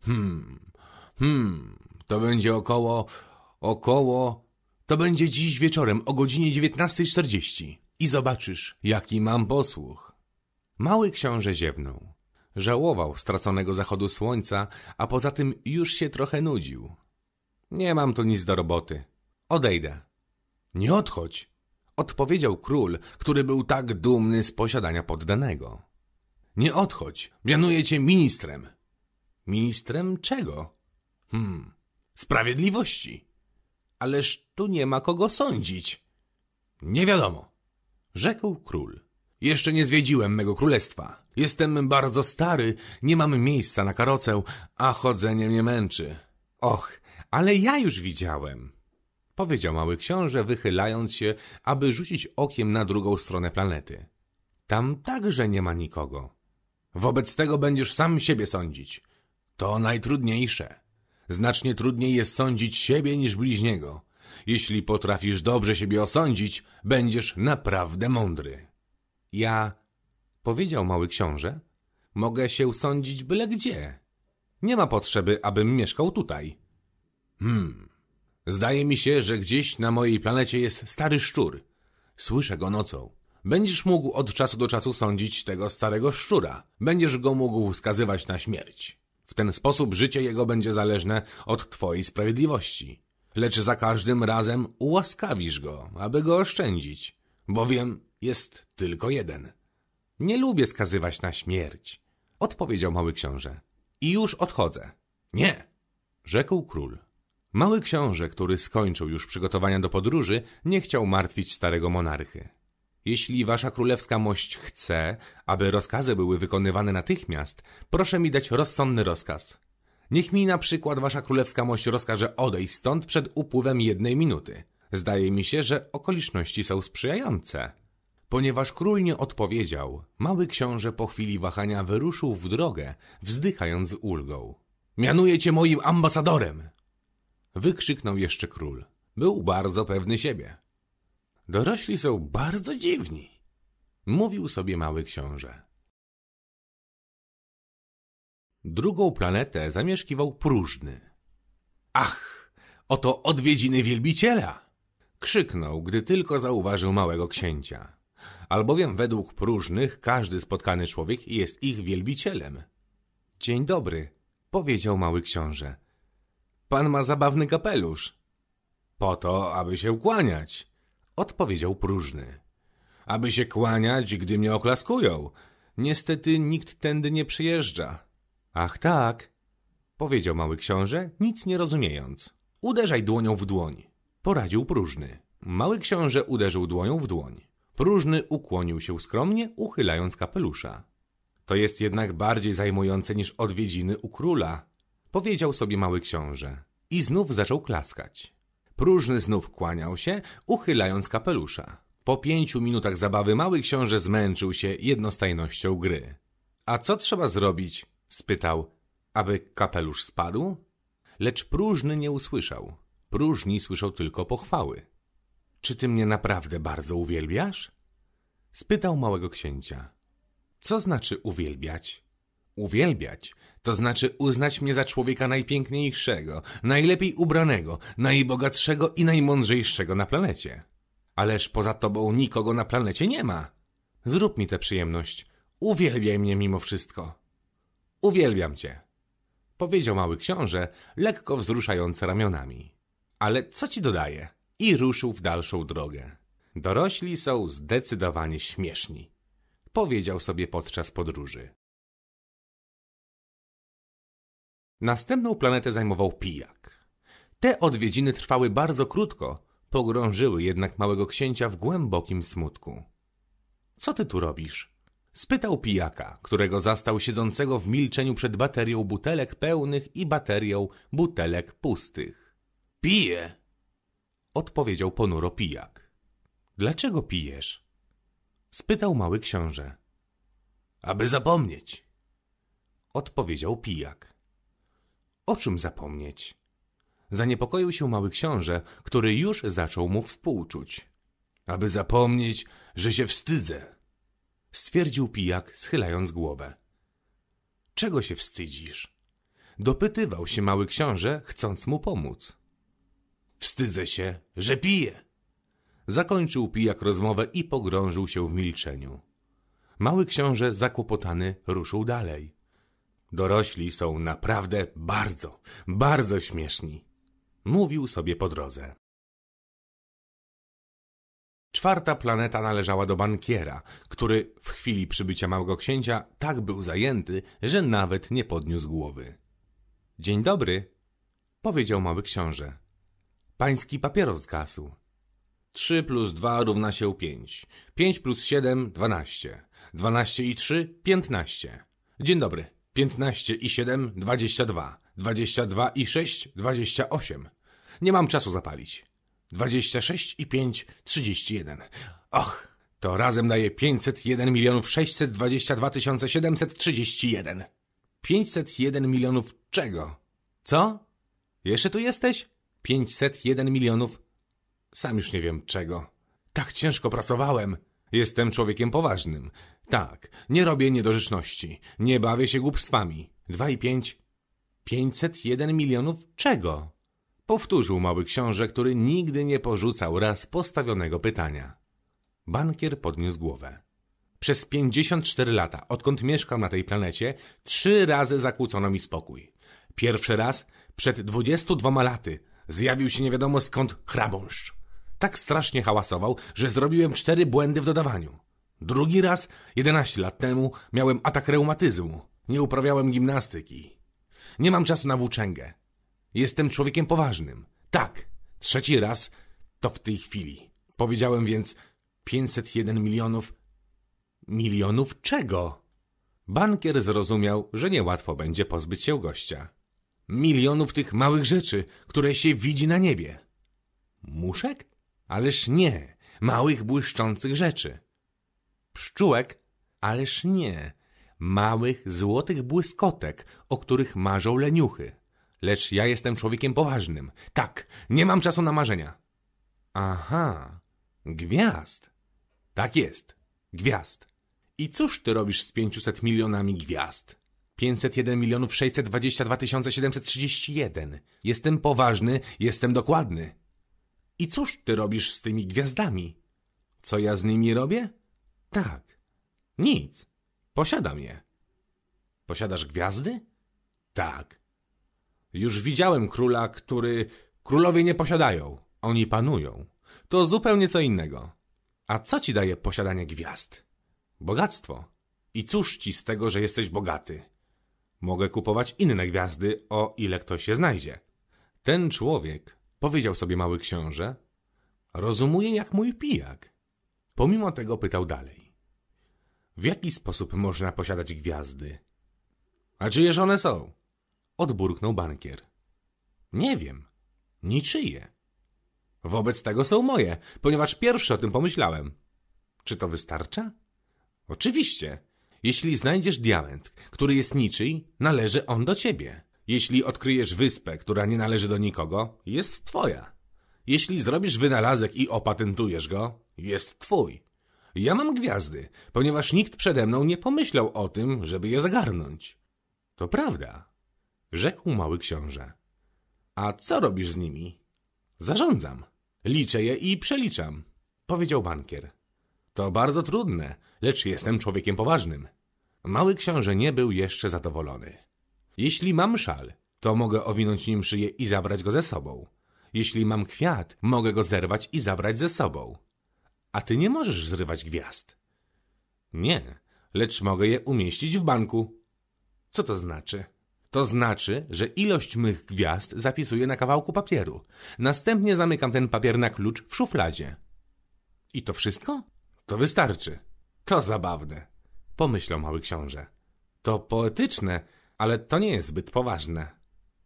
Hmm, hmm, to będzie około, około, to będzie dziś wieczorem o godzinie 19.40 i zobaczysz, jaki mam posłuch. Mały książę ziewnął. Żałował straconego zachodu słońca, a poza tym już się trochę nudził. Nie mam tu nic do roboty. Odejdę. Nie odchodź, odpowiedział król, który był tak dumny z posiadania poddanego. Nie odchodź, mianuję cię ministrem. Ministrem czego? Hmm, sprawiedliwości. Ależ tu nie ma kogo sądzić. Nie wiadomo, rzekł król. Jeszcze nie zwiedziłem mego królestwa. Jestem bardzo stary, nie mam miejsca na karocę, a chodzenie mnie męczy. Och, ale ja już widziałem powiedział mały książę, wychylając się, aby rzucić okiem na drugą stronę planety. Tam także nie ma nikogo. Wobec tego będziesz sam siebie sądzić. To najtrudniejsze. Znacznie trudniej jest sądzić siebie niż bliźniego. Jeśli potrafisz dobrze siebie osądzić, będziesz naprawdę mądry. Ja, powiedział mały książę, mogę się sądzić byle gdzie. Nie ma potrzeby, abym mieszkał tutaj. Hmm, Zdaje mi się, że gdzieś na mojej planecie jest stary szczur. Słyszę go nocą. Będziesz mógł od czasu do czasu sądzić tego starego szczura. Będziesz go mógł skazywać na śmierć. W ten sposób życie jego będzie zależne od twojej sprawiedliwości. Lecz za każdym razem ułaskawisz go, aby go oszczędzić, bowiem jest tylko jeden. Nie lubię skazywać na śmierć, odpowiedział mały książę. I już odchodzę. Nie, rzekł król. Mały książę, który skończył już przygotowania do podróży, nie chciał martwić starego monarchy. Jeśli wasza królewska mość chce, aby rozkazy były wykonywane natychmiast, proszę mi dać rozsądny rozkaz. Niech mi na przykład wasza królewska mość rozkaże odejść stąd przed upływem jednej minuty. Zdaje mi się, że okoliczności są sprzyjające. Ponieważ król nie odpowiedział, mały książę po chwili wahania wyruszył w drogę, wzdychając z ulgą. Mianuję cię moim ambasadorem! Wykrzyknął jeszcze król. Był bardzo pewny siebie. Dorośli są bardzo dziwni, mówił sobie mały książę. Drugą planetę zamieszkiwał próżny. Ach, oto odwiedziny wielbiciela! krzyknął, gdy tylko zauważył małego księcia. Albowiem według próżnych każdy spotkany człowiek jest ich wielbicielem. Dzień dobry, powiedział mały książę. Pan ma zabawny kapelusz. Po to, aby się kłaniać, odpowiedział próżny. Aby się kłaniać, gdy mnie oklaskują. Niestety nikt tędy nie przyjeżdża. Ach tak, powiedział mały książę, nic nie rozumiejąc. Uderzaj dłonią w dłoń, poradził próżny. Mały książę uderzył dłonią w dłoń. Próżny ukłonił się skromnie, uchylając kapelusza. To jest jednak bardziej zajmujące niż odwiedziny u króla, powiedział sobie mały książę. I znów zaczął klaskać. Próżny znów kłaniał się, uchylając kapelusza. Po pięciu minutach zabawy mały książę zmęczył się jednostajnością gry. A co trzeba zrobić? spytał, aby kapelusz spadł? Lecz próżny nie usłyszał. Próżni słyszał tylko pochwały. Czy ty mnie naprawdę bardzo uwielbiasz? spytał małego księcia. Co znaczy uwielbiać? Uwielbiać to znaczy uznać mnie za człowieka najpiękniejszego, najlepiej ubranego, najbogatszego i najmądrzejszego na planecie. Ależ poza tobą nikogo na planecie nie ma. Zrób mi tę przyjemność. Uwielbiaj mnie mimo wszystko. Uwielbiam cię, powiedział mały książę, lekko wzruszając ramionami. Ale co ci dodaje? I ruszył w dalszą drogę. Dorośli są zdecydowanie śmieszni, powiedział sobie podczas podróży. Następną planetę zajmował pijak. Te odwiedziny trwały bardzo krótko, pogrążyły jednak małego księcia w głębokim smutku. Co ty tu robisz? spytał pijaka, którego zastał siedzącego w milczeniu przed baterią butelek pełnych i baterią butelek pustych. Piję, odpowiedział ponuro pijak. Dlaczego pijesz? spytał mały książę. Aby zapomnieć, odpowiedział pijak. O czym zapomnieć? Zaniepokoił się mały książę, który już zaczął mu współczuć. Aby zapomnieć, że się wstydzę, stwierdził pijak, schylając głowę. Czego się wstydzisz? Dopytywał się mały książę, chcąc mu pomóc. Wstydzę się, że piję. Zakończył pijak rozmowę i pogrążył się w milczeniu. Mały książę, zakłopotany, ruszył dalej. Dorośli są naprawdę bardzo, bardzo śmieszni. Mówił sobie po drodze. Czwarta planeta należała do bankiera, który w chwili przybycia małego księcia tak był zajęty, że nawet nie podniósł głowy. Dzień dobry, powiedział mały książę. Pański papieros zgasł. Trzy plus dwa równa się pięć. Pięć plus siedem dwanaście. Dwanaście i trzy piętnaście. Dzień dobry. Piętnaście i siedem dwadzieścia dwa. Dwadzieścia dwa i sześć dwadzieścia osiem. Nie mam czasu zapalić. Dwadzieścia sześć i pięć trzydzieści jeden. Och, to razem daje pięćset jeden milionów sześćset dwadzieścia dwa tysiące siedemset trzydzieści jeden. Pięćset jeden milionów czego? Co? Jeszcze tu jesteś? Pięćset jeden milionów... Sam już nie wiem czego. Tak ciężko pracowałem. Jestem człowiekiem poważnym. Tak, nie robię niedorzeczności. Nie bawię się głupstwami. Dwa i pięć... Pięćset jeden milionów czego? Powtórzył mały książę, który nigdy nie porzucał raz postawionego pytania. Bankier podniósł głowę. Przez pięćdziesiąt cztery lata, odkąd mieszkam na tej planecie, trzy razy zakłócono mi spokój. Pierwszy raz przed dwudziestu dwoma laty zjawił się nie wiadomo skąd chrabąszcz. Tak strasznie hałasował, że zrobiłem cztery błędy w dodawaniu. Drugi raz, jedenaście lat temu, miałem atak reumatyzmu. Nie uprawiałem gimnastyki. Nie mam czasu na włóczęgę. Jestem człowiekiem poważnym. Tak, trzeci raz to w tej chwili. Powiedziałem więc 501 milionów. Milionów czego? Bankier zrozumiał, że niełatwo będzie pozbyć się gościa. Milionów tych małych rzeczy, które się widzi na niebie. Muszek? Ależ nie, małych błyszczących rzeczy. Pszczółek? Ależ nie, małych złotych błyskotek, o których marzą leniuchy. Lecz ja jestem człowiekiem poważnym. Tak, nie mam czasu na marzenia. Aha, gwiazd. Tak jest, gwiazd. I cóż ty robisz z 500 milionami gwiazd? 501 milionów 622 731. Jestem poważny, jestem dokładny. I cóż ty robisz z tymi gwiazdami? Co ja z nimi robię? Tak. Nic. Posiadam je. Posiadasz gwiazdy? Tak. Już widziałem króla, który królowie nie posiadają. Oni panują. To zupełnie co innego. A co ci daje posiadanie gwiazd? Bogactwo. I cóż ci z tego, że jesteś bogaty? Mogę kupować inne gwiazdy, o ile ktoś się znajdzie. Ten człowiek, powiedział sobie mały książę, rozumuje jak mój pijak. Pomimo tego pytał dalej. W jaki sposób można posiadać gwiazdy? A czyjeż one są? Odburknął bankier. Nie wiem. Niczyje. Wobec tego są moje, ponieważ pierwszy o tym pomyślałem. Czy to wystarcza? Oczywiście. Jeśli znajdziesz diament, który jest niczyj, należy on do ciebie. Jeśli odkryjesz wyspę, która nie należy do nikogo, jest twoja. Jeśli zrobisz wynalazek i opatentujesz go, jest twój. Ja mam gwiazdy, ponieważ nikt przede mną nie pomyślał o tym, żeby je zagarnąć. To prawda, rzekł mały książę. A co robisz z nimi? Zarządzam. Liczę je i przeliczam, powiedział bankier. To bardzo trudne, lecz jestem człowiekiem poważnym. Mały książę nie był jeszcze zadowolony. Jeśli mam szal, to mogę owinąć nim szyję i zabrać go ze sobą. Jeśli mam kwiat, mogę go zerwać i zabrać ze sobą. A ty nie możesz zrywać gwiazd. Nie, lecz mogę je umieścić w banku. Co to znaczy? To znaczy, że ilość mych gwiazd zapisuję na kawałku papieru. Następnie zamykam ten papier na klucz w szufladzie. I to wszystko? To wystarczy. To zabawne, pomyślał mały książę. To poetyczne, ale to nie jest zbyt poważne.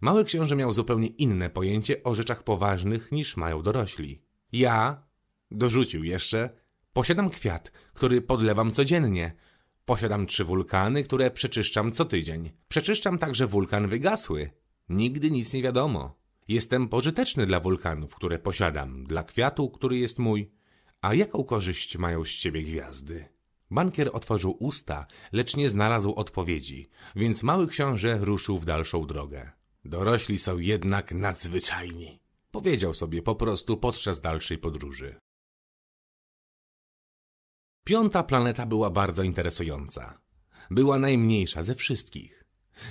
Mały książę miał zupełnie inne pojęcie o rzeczach poważnych niż mają dorośli. Ja, dorzucił jeszcze, posiadam kwiat, który podlewam codziennie. Posiadam trzy wulkany, które przeczyszczam co tydzień. Przeczyszczam także wulkan wygasły. Nigdy nic nie wiadomo. Jestem pożyteczny dla wulkanów, które posiadam, dla kwiatu, który jest mój. A jaką korzyść mają z ciebie gwiazdy? Bankier otworzył usta, lecz nie znalazł odpowiedzi, więc mały książę ruszył w dalszą drogę. Dorośli są jednak nadzwyczajni, powiedział sobie po prostu podczas dalszej podróży. Piąta planeta była bardzo interesująca. Była najmniejsza ze wszystkich.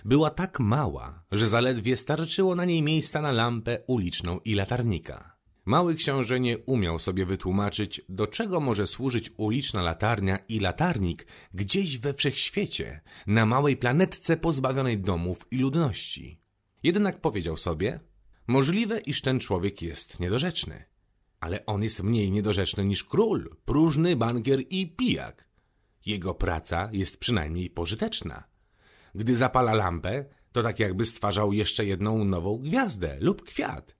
Była tak mała, że zaledwie starczyło na niej miejsca na lampę uliczną i latarnika. Mały książę nie umiał sobie wytłumaczyć, do czego może służyć uliczna latarnia i latarnik gdzieś we wszechświecie, na małej planetce pozbawionej domów i ludności. Jednak powiedział sobie, możliwe, iż ten człowiek jest niedorzeczny. Ale on jest mniej niedorzeczny niż król, próżny bankier i pijak. Jego praca jest przynajmniej pożyteczna. Gdy zapala lampę, to tak jakby stwarzał jeszcze jedną nową gwiazdę lub kwiat.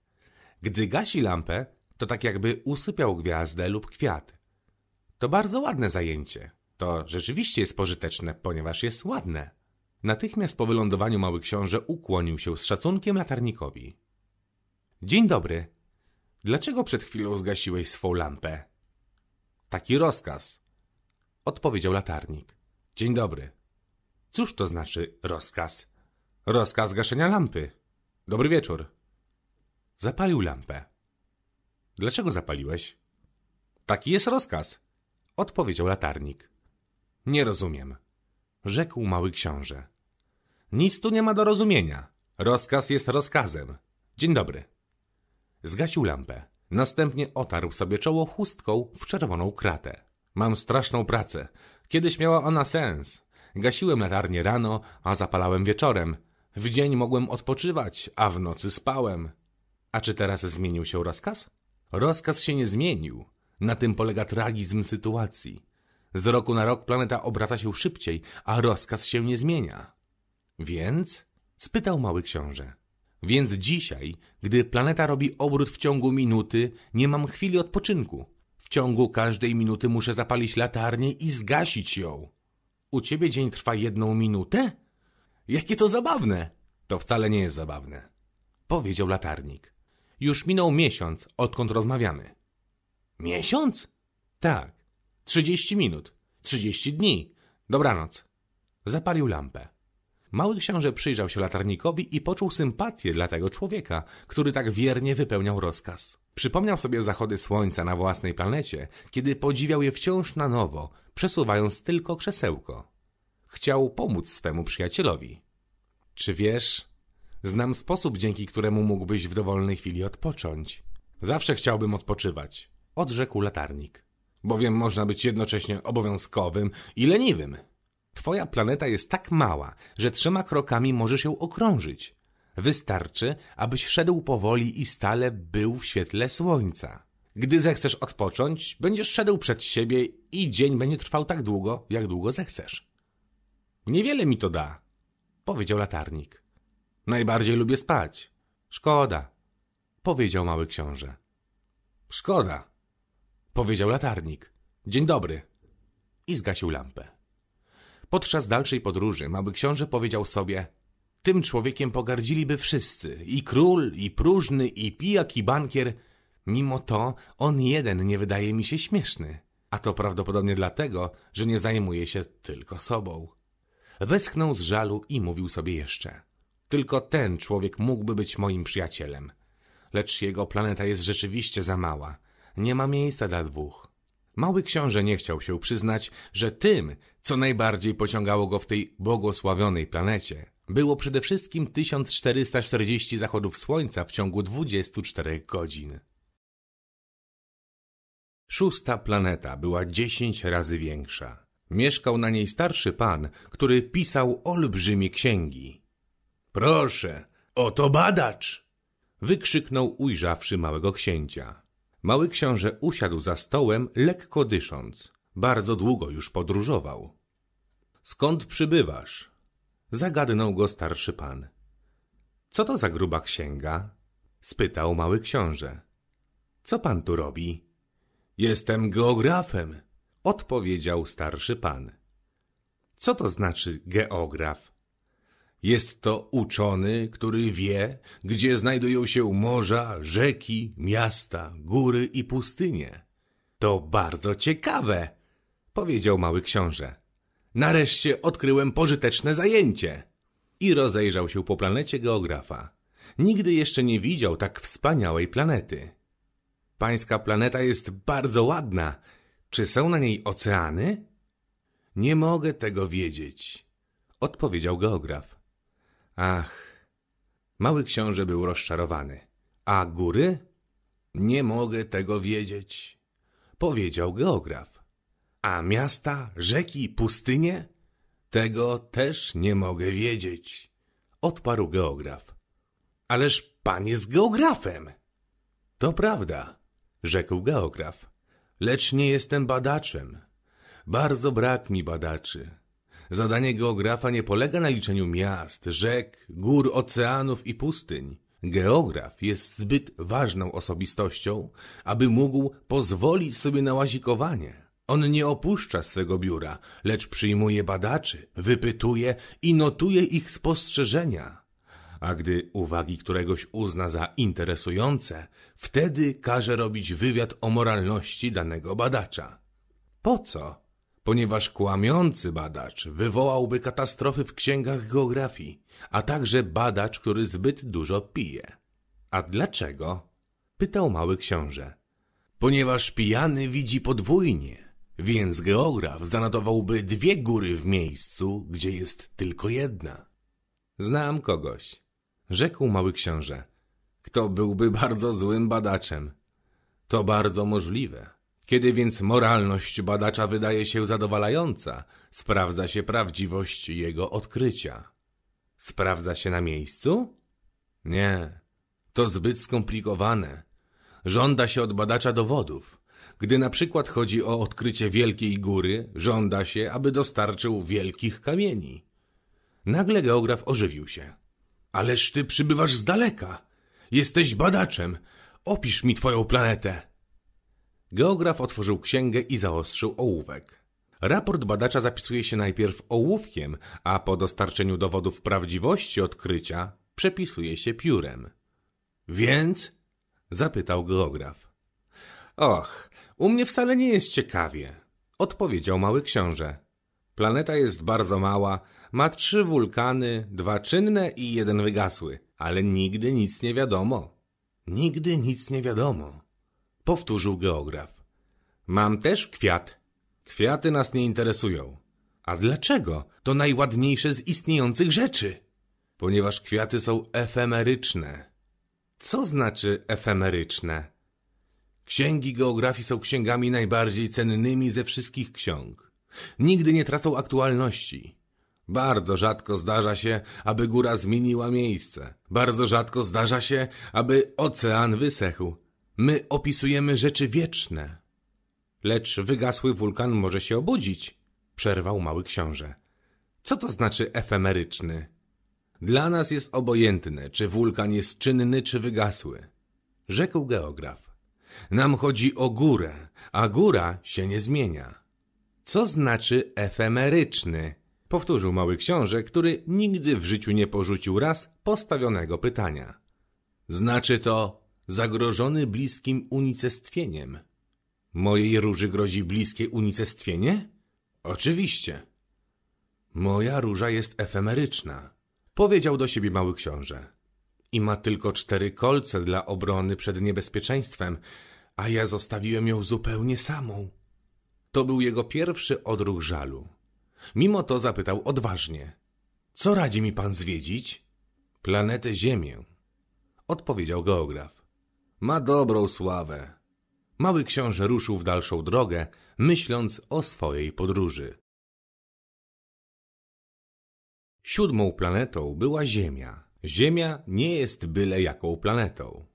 Gdy gasi lampę, to tak jakby usypiał gwiazdę lub kwiat. To bardzo ładne zajęcie. To rzeczywiście jest pożyteczne, ponieważ jest ładne. Natychmiast po wylądowaniu mały książę ukłonił się z szacunkiem latarnikowi. Dzień dobry. Dlaczego przed chwilą zgasiłeś swą lampę? Taki rozkaz. Odpowiedział latarnik. Dzień dobry. Cóż to znaczy rozkaz? Rozkaz gaszenia lampy. Dobry wieczór. Zapalił lampę. Dlaczego zapaliłeś? Taki jest rozkaz, odpowiedział latarnik. Nie rozumiem, rzekł mały książę. Nic tu nie ma do rozumienia. Rozkaz jest rozkazem. Dzień dobry. Zgasił lampę. Następnie otarł sobie czoło chustką w czerwoną kratę. Mam straszną pracę. Kiedyś miała ona sens. Gasiłem latarnię rano, a zapalałem wieczorem. W dzień mogłem odpoczywać, a w nocy spałem. A czy teraz zmienił się rozkaz? Rozkaz się nie zmienił. Na tym polega tragizm sytuacji. Z roku na rok planeta obraca się szybciej, a rozkaz się nie zmienia. Więc? spytał mały książę. Więc dzisiaj, gdy planeta robi obrót w ciągu minuty, nie mam chwili odpoczynku. W ciągu każdej minuty muszę zapalić latarnię i zgasić ją. U ciebie dzień trwa jedną minutę? Jakie to zabawne! To wcale nie jest zabawne, powiedział latarnik. Już minął miesiąc, odkąd rozmawiamy. Miesiąc? Tak. Trzydzieści minut. Trzydzieści dni. Dobranoc. Zapalił lampę. Mały książę przyjrzał się latarnikowi i poczuł sympatię dla tego człowieka, który tak wiernie wypełniał rozkaz. Przypomniał sobie zachody słońca na własnej planecie, kiedy podziwiał je wciąż na nowo, przesuwając tylko krzesełko. Chciał pomóc swemu przyjacielowi. Czy wiesz, Znam sposób, dzięki któremu mógłbyś w dowolnej chwili odpocząć. Zawsze chciałbym odpoczywać, odrzekł latarnik. Bowiem można być jednocześnie obowiązkowym i leniwym. Twoja planeta jest tak mała, że trzema krokami możesz ją okrążyć. Wystarczy, abyś szedł powoli i stale był w świetle słońca. Gdy zechcesz odpocząć, będziesz szedł przed siebie i dzień będzie trwał tak długo, jak długo zechcesz. Niewiele mi to da, powiedział latarnik. Najbardziej lubię spać. Szkoda, powiedział mały książę. Szkoda, powiedział latarnik. Dzień dobry. I zgasił lampę. Podczas dalszej podróży mały książę powiedział sobie tym człowiekiem pogardziliby wszyscy, i król, i próżny, i pijak, i bankier. Mimo to on jeden nie wydaje mi się śmieszny. A to prawdopodobnie dlatego, że nie zajmuje się tylko sobą. Westchnął z żalu i mówił sobie jeszcze. Tylko ten człowiek mógłby być moim przyjacielem. Lecz jego planeta jest rzeczywiście za mała. Nie ma miejsca dla dwóch. Mały książę nie chciał się przyznać, że tym, co najbardziej pociągało go w tej błogosławionej planecie, było przede wszystkim 1440 zachodów słońca w ciągu 24 godzin. Szósta planeta była dziesięć razy większa. Mieszkał na niej starszy pan, który pisał olbrzymie księgi. Proszę, oto badacz! wykrzyknął ujrzawszy małego księcia. Mały książę usiadł za stołem, lekko dysząc. Bardzo długo już podróżował. Skąd przybywasz? Zagadnął go starszy pan. Co to za gruba księga? spytał mały książę. Co pan tu robi? Jestem geografem, odpowiedział starszy pan. Co to znaczy geograf? Jest to uczony, który wie, gdzie znajdują się morza, rzeki, miasta, góry i pustynie. To bardzo ciekawe, powiedział mały książę. Nareszcie odkryłem pożyteczne zajęcie. I rozejrzał się po planecie geografa. Nigdy jeszcze nie widział tak wspaniałej planety. Pańska planeta jest bardzo ładna. Czy są na niej oceany? Nie mogę tego wiedzieć, odpowiedział geograf. Ach, mały książę był rozczarowany. A góry? Nie mogę tego wiedzieć, powiedział geograf. A miasta, rzeki, pustynie? Tego też nie mogę wiedzieć, odparł geograf. Ależ pan jest geografem. To prawda, rzekł geograf, lecz nie jestem badaczem. Bardzo brak mi badaczy. Zadanie geografa nie polega na liczeniu miast, rzek, gór, oceanów i pustyń. Geograf jest zbyt ważną osobistością, aby mógł pozwolić sobie na łazikowanie. On nie opuszcza swego biura, lecz przyjmuje badaczy, wypytuje i notuje ich spostrzeżenia. A gdy uwagi któregoś uzna za interesujące, wtedy każe robić wywiad o moralności danego badacza. Po co? Ponieważ kłamiący badacz wywołałby katastrofy w księgach geografii, a także badacz, który zbyt dużo pije. A dlaczego? pytał mały książę. Ponieważ pijany widzi podwójnie, więc geograf zanotowałby dwie góry w miejscu, gdzie jest tylko jedna. Znam kogoś, rzekł mały książę, kto byłby bardzo złym badaczem. To bardzo możliwe. Kiedy więc moralność badacza wydaje się zadowalająca, sprawdza się prawdziwość jego odkrycia. Sprawdza się na miejscu? Nie, to zbyt skomplikowane. Żąda się od badacza dowodów. Gdy na przykład chodzi o odkrycie wielkiej góry, żąda się, aby dostarczył wielkich kamieni. Nagle geograf ożywił się. Ależ ty przybywasz z daleka. Jesteś badaczem. Opisz mi twoją planetę. Geograf otworzył księgę i zaostrzył ołówek. Raport badacza zapisuje się najpierw ołówkiem, a po dostarczeniu dowodów prawdziwości odkrycia przepisuje się piórem. Więc? zapytał geograf. Och, u mnie wcale nie jest ciekawie, odpowiedział mały książę. Planeta jest bardzo mała, ma trzy wulkany, dwa czynne i jeden wygasły, ale nigdy nic nie wiadomo. Nigdy nic nie wiadomo, powtórzył geograf. Mam też kwiat. Kwiaty nas nie interesują. A dlaczego? To najładniejsze z istniejących rzeczy. Ponieważ kwiaty są efemeryczne. Co znaczy efemeryczne? Księgi geografii są księgami najbardziej cennymi ze wszystkich ksiąg. Nigdy nie tracą aktualności. Bardzo rzadko zdarza się, aby góra zmieniła miejsce. Bardzo rzadko zdarza się, aby ocean wysechł. My opisujemy rzeczy wieczne. Lecz wygasły wulkan może się obudzić, przerwał mały książę. Co to znaczy efemeryczny? Dla nas jest obojętne, czy wulkan jest czynny, czy wygasły, rzekł geograf. Nam chodzi o górę, a góra się nie zmienia. Co znaczy efemeryczny? Powtórzył mały książę, który nigdy w życiu nie porzucił raz postawionego pytania. Znaczy to zagrożony bliskim unicestwieniem. Mojej róży grozi bliskie unicestwienie? Oczywiście. Moja róża jest efemeryczna, powiedział do siebie mały książę. I ma tylko cztery kolce dla obrony przed niebezpieczeństwem, a ja zostawiłem ją zupełnie samą. To był jego pierwszy odruch żalu. Mimo to zapytał odważnie. Co radzi mi pan zwiedzić? Planetę Ziemię, odpowiedział geograf. Ma dobrą sławę. Mały książę ruszył w dalszą drogę, myśląc o swojej podróży. Siódmą planetą była Ziemia. Ziemia nie jest byle jaką planetą.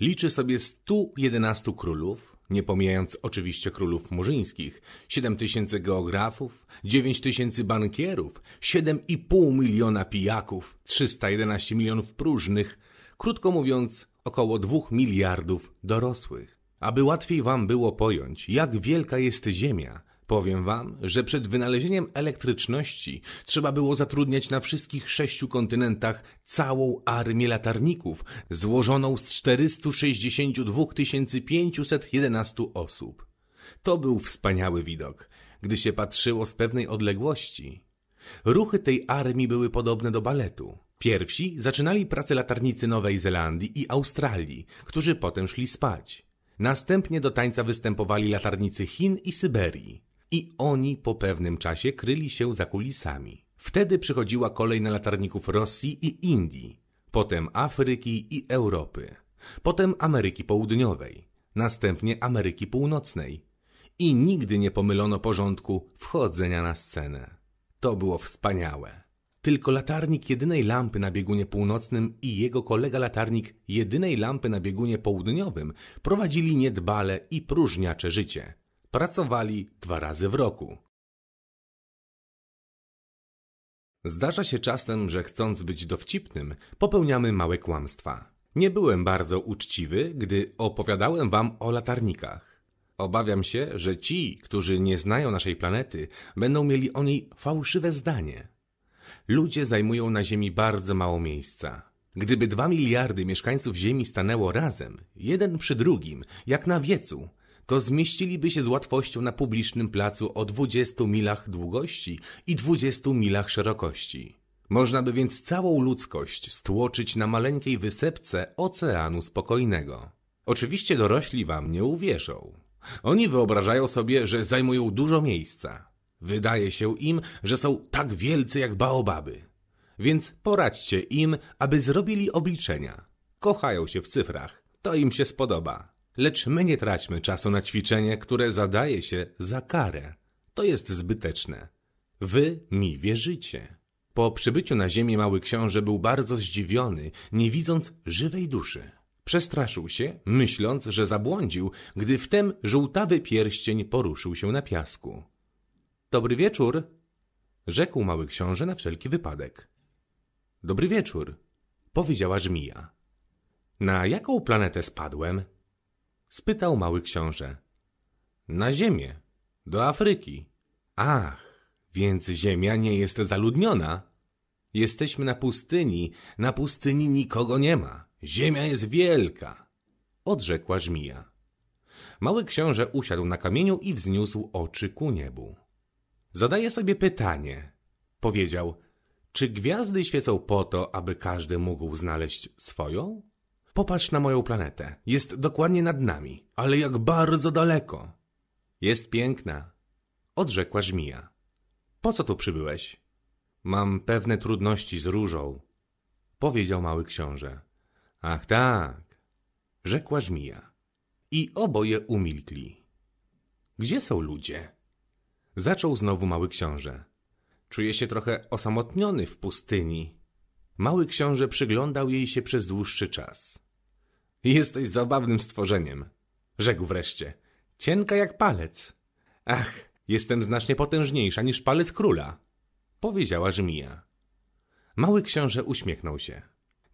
Liczy sobie 111 królów, nie pomijając oczywiście królów murzyńskich, 7 tysięcy geografów, 9 tysięcy bankierów, 7,5 miliona pijaków, 311 milionów próżnych, krótko mówiąc około 2 miliardów dorosłych. Aby łatwiej wam było pojąć, jak wielka jest Ziemia, Powiem wam, że przed wynalezieniem elektryczności trzeba było zatrudniać na wszystkich sześciu kontynentach całą armię latarników, złożoną z 462 511 osób. To był wspaniały widok, gdy się patrzyło z pewnej odległości. Ruchy tej armii były podobne do baletu. Pierwsi zaczynali pracę latarnicy Nowej Zelandii i Australii, którzy potem szli spać. Następnie do tańca występowali latarnicy Chin i Syberii i oni po pewnym czasie kryli się za kulisami. Wtedy przychodziła kolej na latarników Rosji i Indii, potem Afryki i Europy, potem Ameryki Południowej, następnie Ameryki Północnej. I nigdy nie pomylono porządku wchodzenia na scenę. To było wspaniałe. Tylko latarnik jedynej lampy na biegunie północnym i jego kolega latarnik jedynej lampy na biegunie południowym prowadzili niedbale i próżniacze życie – pracowali dwa razy w roku. Zdarza się czasem, że chcąc być dowcipnym, popełniamy małe kłamstwa. Nie byłem bardzo uczciwy, gdy opowiadałem wam o latarnikach. Obawiam się, że ci, którzy nie znają naszej planety, będą mieli o niej fałszywe zdanie. Ludzie zajmują na Ziemi bardzo mało miejsca. Gdyby dwa miliardy mieszkańców Ziemi stanęło razem, jeden przy drugim, jak na wiecu, to zmieściliby się z łatwością na publicznym placu o 20 milach długości i 20 milach szerokości. Można by więc całą ludzkość stłoczyć na maleńkiej wysepce Oceanu Spokojnego. Oczywiście dorośli wam nie uwierzą. Oni wyobrażają sobie, że zajmują dużo miejsca. Wydaje się im, że są tak wielcy jak baobaby. Więc poradźcie im, aby zrobili obliczenia. Kochają się w cyfrach. To im się spodoba. Lecz my nie traćmy czasu na ćwiczenie, które zadaje się za karę. To jest zbyteczne. Wy mi wierzycie. Po przybyciu na ziemię mały książę był bardzo zdziwiony, nie widząc żywej duszy. Przestraszył się, myśląc, że zabłądził, gdy wtem żółtawy pierścień poruszył się na piasku. Dobry wieczór, rzekł mały książę na wszelki wypadek. Dobry wieczór, powiedziała żmija. Na jaką planetę spadłem? spytał mały książę. Na ziemię, do Afryki. Ach, więc ziemia nie jest zaludniona. Jesteśmy na pustyni, na pustyni nikogo nie ma. Ziemia jest wielka, odrzekła żmija. Mały książę usiadł na kamieniu i wzniósł oczy ku niebu. Zadaję sobie pytanie, powiedział, czy gwiazdy świecą po to, aby każdy mógł znaleźć swoją? Popatrz na moją planetę. Jest dokładnie nad nami, ale jak bardzo daleko. Jest piękna, odrzekła żmija. Po co tu przybyłeś? Mam pewne trudności z różą, powiedział mały książę. Ach tak, rzekła żmija. I oboje umilkli. Gdzie są ludzie? Zaczął znowu mały książę. Czuje się trochę osamotniony w pustyni. Mały książę przyglądał jej się przez dłuższy czas. Jesteś zabawnym stworzeniem, rzekł wreszcie. Cienka jak palec. Ach, jestem znacznie potężniejsza niż palec króla, powiedziała żmija. Mały książę uśmiechnął się.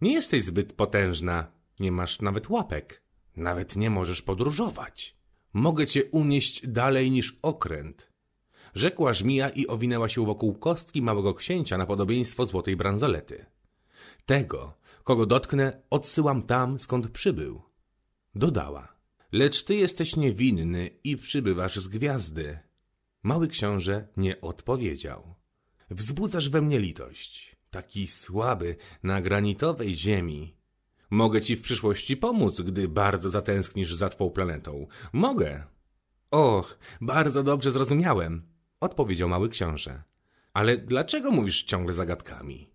Nie jesteś zbyt potężna, nie masz nawet łapek, nawet nie możesz podróżować. Mogę cię unieść dalej niż okręt. Rzekła żmija i owinęła się wokół kostki małego księcia na podobieństwo złotej bransolety. Tego, kogo dotknę, odsyłam tam, skąd przybył. Dodała. Lecz ty jesteś niewinny i przybywasz z gwiazdy. Mały książę nie odpowiedział. Wzbudzasz we mnie litość. Taki słaby, na granitowej ziemi. Mogę ci w przyszłości pomóc, gdy bardzo zatęsknisz za twą planetą. Mogę. Och, bardzo dobrze zrozumiałem, odpowiedział mały książę. Ale dlaczego mówisz ciągle zagadkami?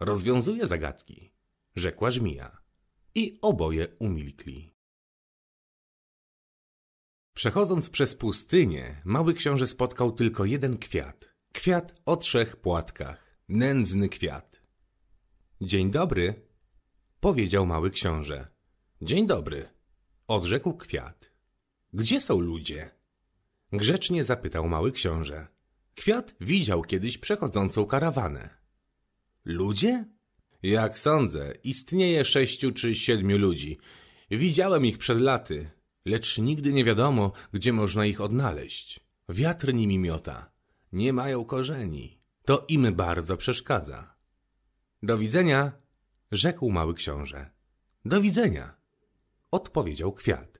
Rozwiązuję zagadki, rzekła żmija. I oboje umilkli. Przechodząc przez pustynię, mały książę spotkał tylko jeden kwiat. Kwiat o trzech płatkach. Nędzny kwiat. Dzień dobry, powiedział mały książę. Dzień dobry, odrzekł kwiat. Gdzie są ludzie? Grzecznie zapytał mały książę. Kwiat widział kiedyś przechodzącą karawanę. Ludzie? Jak sądzę, istnieje sześciu czy siedmiu ludzi. Widziałem ich przed laty, lecz nigdy nie wiadomo, gdzie można ich odnaleźć. Wiatr nimi miota. Nie mają korzeni. To im bardzo przeszkadza. Do widzenia, rzekł mały książę. Do widzenia, odpowiedział kwiat.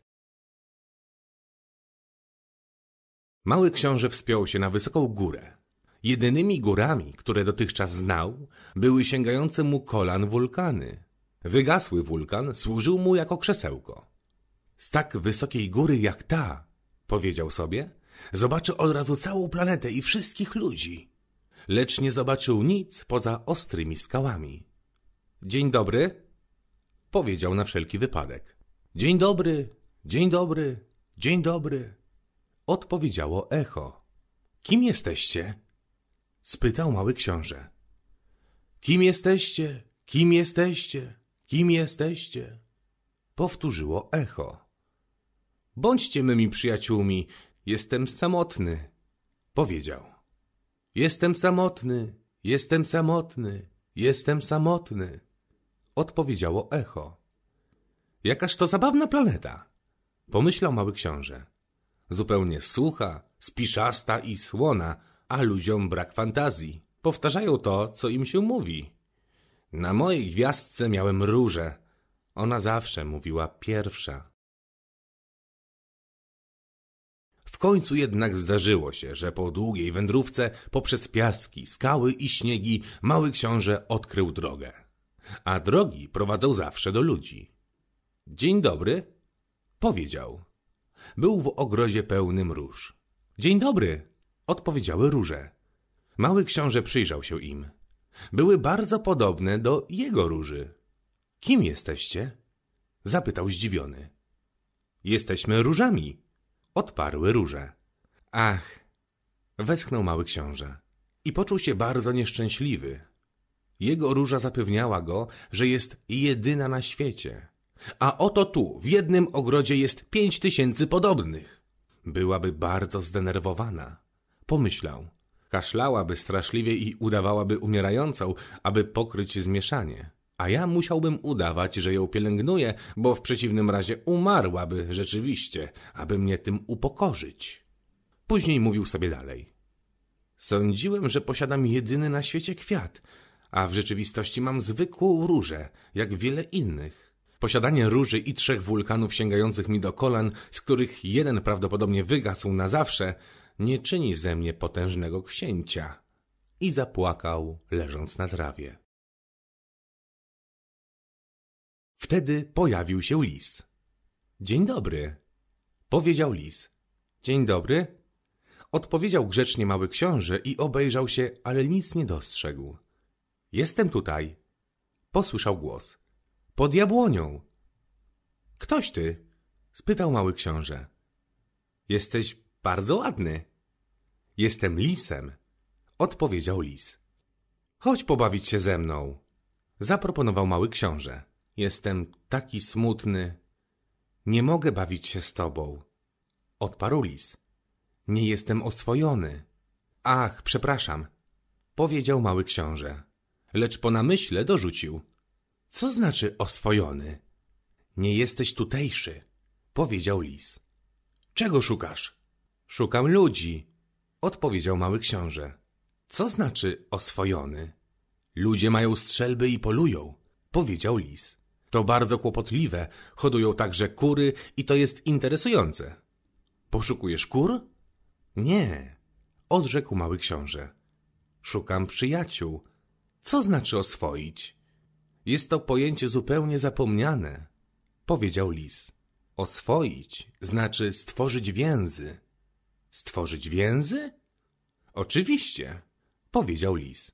Mały książę wspiął się na wysoką górę. Jedynymi górami, które dotychczas znał, były sięgające mu kolan wulkany. Wygasły wulkan służył mu jako krzesełko. Z tak wysokiej góry jak ta, powiedział sobie, zobaczy od razu całą planetę i wszystkich ludzi. Lecz nie zobaczył nic poza ostrymi skałami. Dzień dobry, powiedział na wszelki wypadek. Dzień dobry, dzień dobry, dzień dobry, odpowiedziało echo. Kim jesteście? spytał mały książę. Kim jesteście? Kim jesteście? Kim jesteście? Powtórzyło echo. Bądźcie mymi przyjaciółmi, jestem samotny, powiedział. Jestem samotny, jestem samotny, jestem samotny, odpowiedziało echo. Jakaż to zabawna planeta, pomyślał mały książę. Zupełnie sucha, spiszasta i słona, a ludziom brak fantazji. Powtarzają to, co im się mówi. Na mojej gwiazdce miałem różę. Ona zawsze mówiła pierwsza. W końcu jednak zdarzyło się, że po długiej wędrówce poprzez piaski, skały i śniegi mały książę odkrył drogę. A drogi prowadzą zawsze do ludzi. Dzień dobry, powiedział. Był w ogrodzie pełnym róż. Dzień dobry, odpowiedziały róże. Mały książę przyjrzał się im. Były bardzo podobne do jego róży. Kim jesteście? Zapytał zdziwiony. Jesteśmy różami, odparły róże. Ach, westchnął mały książę i poczuł się bardzo nieszczęśliwy. Jego róża zapewniała go, że jest jedyna na świecie. A oto tu, w jednym ogrodzie jest pięć tysięcy podobnych. Byłaby bardzo zdenerwowana. Pomyślał. Kaszlałaby straszliwie i udawałaby umierającą, aby pokryć zmieszanie. A ja musiałbym udawać, że ją pielęgnuję, bo w przeciwnym razie umarłaby rzeczywiście, aby mnie tym upokorzyć. Później mówił sobie dalej. Sądziłem, że posiadam jedyny na świecie kwiat, a w rzeczywistości mam zwykłą różę, jak wiele innych. Posiadanie róży i trzech wulkanów sięgających mi do kolan, z których jeden prawdopodobnie wygasł na zawsze, nie czyni ze mnie potężnego księcia. I zapłakał, leżąc na trawie. Wtedy pojawił się lis. Dzień dobry, powiedział lis. Dzień dobry, odpowiedział grzecznie mały książę i obejrzał się, ale nic nie dostrzegł. Jestem tutaj, posłyszał głos. Pod jabłonią. Ktoś ty? spytał mały książę. Jesteś bardzo ładny. Jestem lisem, odpowiedział lis. Chodź pobawić się ze mną, zaproponował mały książę. Jestem taki smutny. Nie mogę bawić się z tobą, odparł lis. Nie jestem oswojony. Ach, przepraszam, powiedział mały książę. Lecz po namyśle dorzucił. Co znaczy oswojony? Nie jesteś tutejszy, powiedział lis. Czego szukasz? Szukam ludzi, odpowiedział mały książę. Co znaczy oswojony? Ludzie mają strzelby i polują, powiedział lis. To bardzo kłopotliwe, hodują także kury i to jest interesujące. Poszukujesz kur? Nie, odrzekł mały książę. Szukam przyjaciół. Co znaczy oswoić? Jest to pojęcie zupełnie zapomniane, powiedział lis. Oswoić znaczy stworzyć więzy. Stworzyć więzy? Oczywiście, powiedział lis.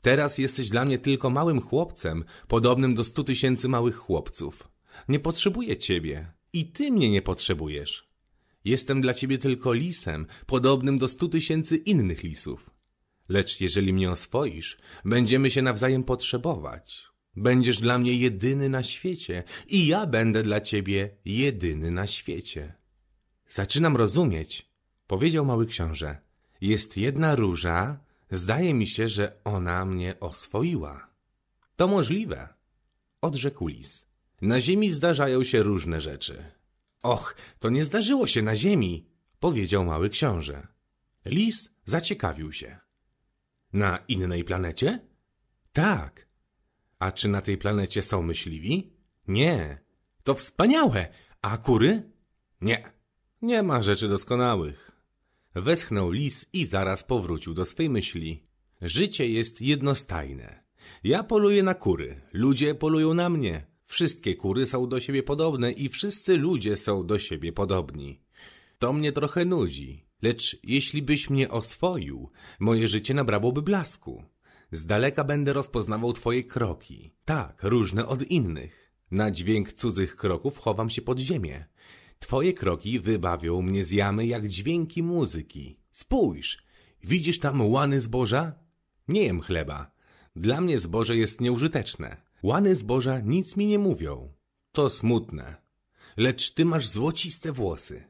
Teraz jesteś dla mnie tylko małym chłopcem, podobnym do stu tysięcy małych chłopców. Nie potrzebuję ciebie i ty mnie nie potrzebujesz. Jestem dla ciebie tylko lisem, podobnym do stu tysięcy innych lisów. Lecz jeżeli mnie oswoisz, będziemy się nawzajem potrzebować. Będziesz dla mnie jedyny na świecie i ja będę dla ciebie jedyny na świecie. Zaczynam rozumieć, powiedział mały książę. Jest jedna róża, zdaje mi się, że ona mnie oswoiła. To możliwe, odrzekł lis. Na ziemi zdarzają się różne rzeczy. Och, to nie zdarzyło się na ziemi, powiedział mały książę. Lis zaciekawił się. Na innej planecie? Tak. A czy na tej planecie są myśliwi? Nie. To wspaniałe. A kury? Nie. Nie ma rzeczy doskonałych. Westchnął lis i zaraz powrócił do swej myśli. Życie jest jednostajne. Ja poluję na kury, ludzie polują na mnie. Wszystkie kury są do siebie podobne i wszyscy ludzie są do siebie podobni. To mnie trochę nudzi, lecz jeśli byś mnie oswoił, moje życie nabrałoby blasku. Z daleka będę rozpoznawał twoje kroki, tak, różne od innych. Na dźwięk cudzych kroków chowam się pod ziemię. Twoje kroki wybawią mnie z jamy jak dźwięki muzyki. Spójrz, widzisz tam łany zboża? Nie jem chleba. Dla mnie zboże jest nieużyteczne. Łany zboża nic mi nie mówią. To smutne. Lecz ty masz złociste włosy.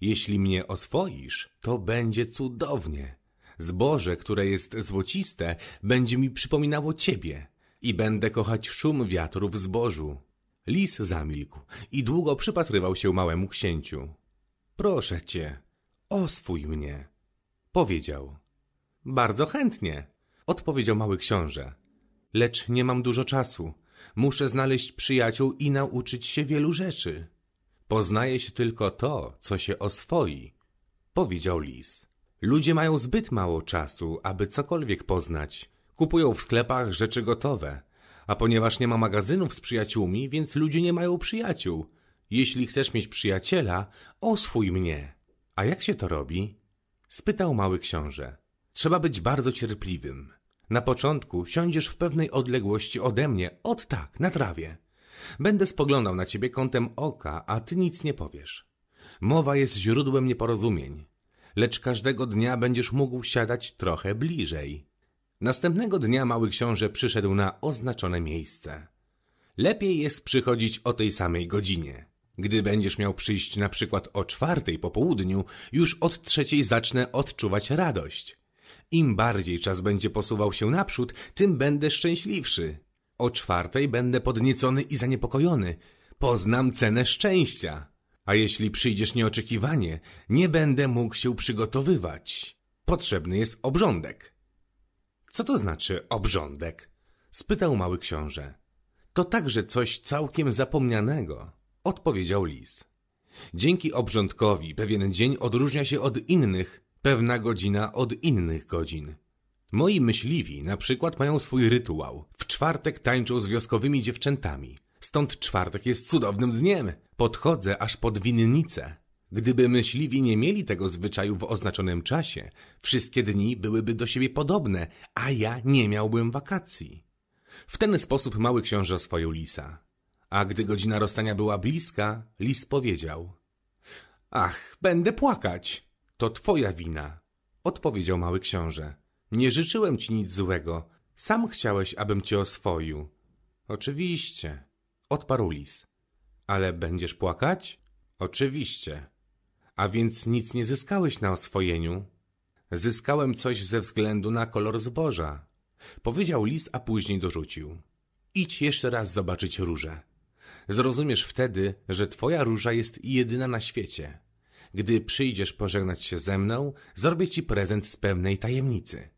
Jeśli mnie oswoisz, to będzie cudownie. Zboże, które jest złociste, będzie mi przypominało ciebie i będę kochać szum wiatru w zbożu. Lis zamilkł i długo przypatrywał się małemu księciu. Proszę cię, oswój mnie, powiedział. Bardzo chętnie, odpowiedział mały książę. Lecz nie mam dużo czasu. Muszę znaleźć przyjaciół i nauczyć się wielu rzeczy. Poznaje się tylko to, co się oswoi, powiedział lis. Ludzie mają zbyt mało czasu, aby cokolwiek poznać. Kupują w sklepach rzeczy gotowe, a ponieważ nie ma magazynów z przyjaciółmi, więc ludzie nie mają przyjaciół. Jeśli chcesz mieć przyjaciela, oswój mnie. A jak się to robi? spytał mały książę. Trzeba być bardzo cierpliwym. Na początku siądziesz w pewnej odległości ode mnie, od tak, na trawie. Będę spoglądał na ciebie kątem oka, a ty nic nie powiesz. Mowa jest źródłem nieporozumień, lecz każdego dnia będziesz mógł siadać trochę bliżej. Następnego dnia mały książę przyszedł na oznaczone miejsce. Lepiej jest przychodzić o tej samej godzinie. Gdy będziesz miał przyjść na przykład o czwartej po południu, już od trzeciej zacznę odczuwać radość. Im bardziej czas będzie posuwał się naprzód, tym będę szczęśliwszy. O czwartej będę podniecony i zaniepokojony. Poznam cenę szczęścia. A jeśli przyjdziesz nieoczekiwanie, nie będę mógł się przygotowywać. Potrzebny jest obrządek. Co to znaczy obrządek? spytał mały książę. To także coś całkiem zapomnianego, odpowiedział lis. Dzięki obrządkowi pewien dzień odróżnia się od innych, pewna godzina od innych godzin. Moi myśliwi na przykład mają swój rytuał. W czwartek tańczą z wioskowymi dziewczętami. Stąd czwartek jest cudownym dniem. Podchodzę aż pod winnicę. Gdyby myśliwi nie mieli tego zwyczaju w oznaczonym czasie, wszystkie dni byłyby do siebie podobne, a ja nie miałbym wakacji. W ten sposób mały książę oswoił lisa. A gdy godzina rozstania była bliska, lis powiedział: Ach, będę płakać. To twoja wina, odpowiedział mały książę. Nie życzyłem ci nic złego. Sam chciałeś, abym cię oswoił. Oczywiście, odparł lis. Ale będziesz płakać? Oczywiście. A więc nic nie zyskałeś na oswojeniu? Zyskałem coś ze względu na kolor zboża. Powiedział lis, a później dorzucił. Idź jeszcze raz zobaczyć różę. Zrozumiesz wtedy, że twoja róża jest jedyna na świecie. Gdy przyjdziesz pożegnać się ze mną, zrobię ci prezent z pewnej tajemnicy.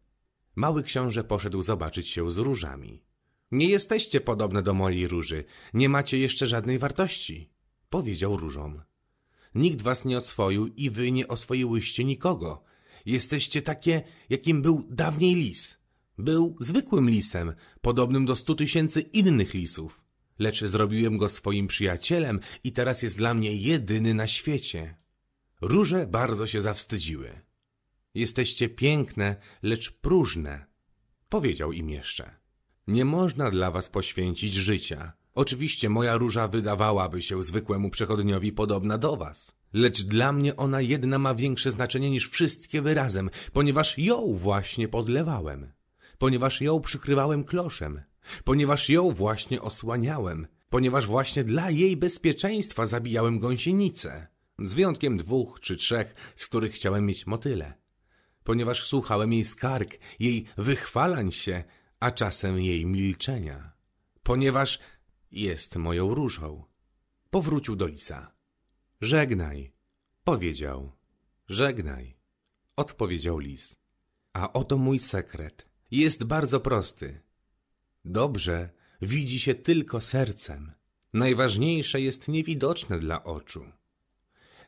Mały książę poszedł zobaczyć się z różami. Nie jesteście podobne do mojej róży, nie macie jeszcze żadnej wartości, powiedział różom. Nikt was nie oswoił i wy nie oswoiłyście nikogo. Jesteście takie, jakim był dawniej lis. Był zwykłym lisem, podobnym do stu tysięcy innych lisów. Lecz zrobiłem go swoim przyjacielem i teraz jest dla mnie jedyny na świecie. Róże bardzo się zawstydziły. Jesteście piękne, lecz próżne, powiedział im jeszcze. Nie można dla was poświęcić życia. Oczywiście moja róża wydawałaby się zwykłemu przechodniowi podobna do was. Lecz dla mnie ona jedna ma większe znaczenie niż wszystkie wyrazem, ponieważ ją właśnie podlewałem. Ponieważ ją przykrywałem kloszem. Ponieważ ją właśnie osłaniałem. Ponieważ właśnie dla jej bezpieczeństwa zabijałem gąsienicę. Z wyjątkiem dwóch czy trzech, z których chciałem mieć motyle. Ponieważ słuchałem jej skarg, jej wychwalań się, a czasem jej milczenia. Ponieważ jest moją różą. Powrócił do lisa. Żegnaj, powiedział. Żegnaj, odpowiedział lis. A oto mój sekret. Jest bardzo prosty. Dobrze widzi się tylko sercem. Najważniejsze jest niewidoczne dla oczu.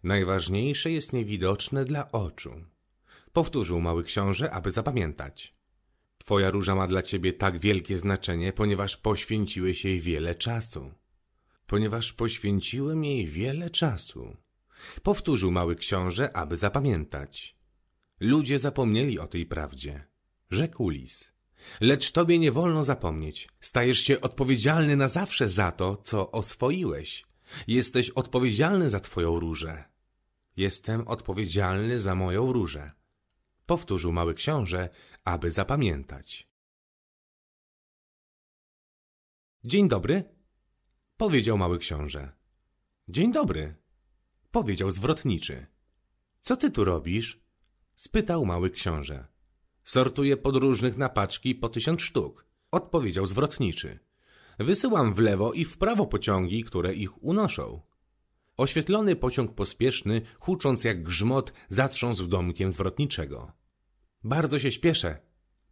Najważniejsze jest niewidoczne dla oczu. Powtórzył mały książę, aby zapamiętać. Twoja róża ma dla ciebie tak wielkie znaczenie, ponieważ poświęciłeś jej wiele czasu. Ponieważ poświęciłem jej wiele czasu. Powtórzył mały książę, aby zapamiętać. Ludzie zapomnieli o tej prawdzie. Rzekł lis. Lecz tobie nie wolno zapomnieć. Stajesz się odpowiedzialny na zawsze za to, co oswoiłeś. Jesteś odpowiedzialny za twoją różę. Jestem odpowiedzialny za moją różę powtórzył mały książę, aby zapamiętać. Dzień dobry, powiedział mały książę. Dzień dobry, powiedział zwrotniczy. Co ty tu robisz? spytał mały książę. Sortuję podróżnych na paczki po tysiąc sztuk, odpowiedział zwrotniczy. Wysyłam w lewo i w prawo pociągi, które ich unoszą. Oświetlony pociąg pospieszny, hucząc jak grzmot, zatrząsł domkiem zwrotniczego. Bardzo się śpieszę,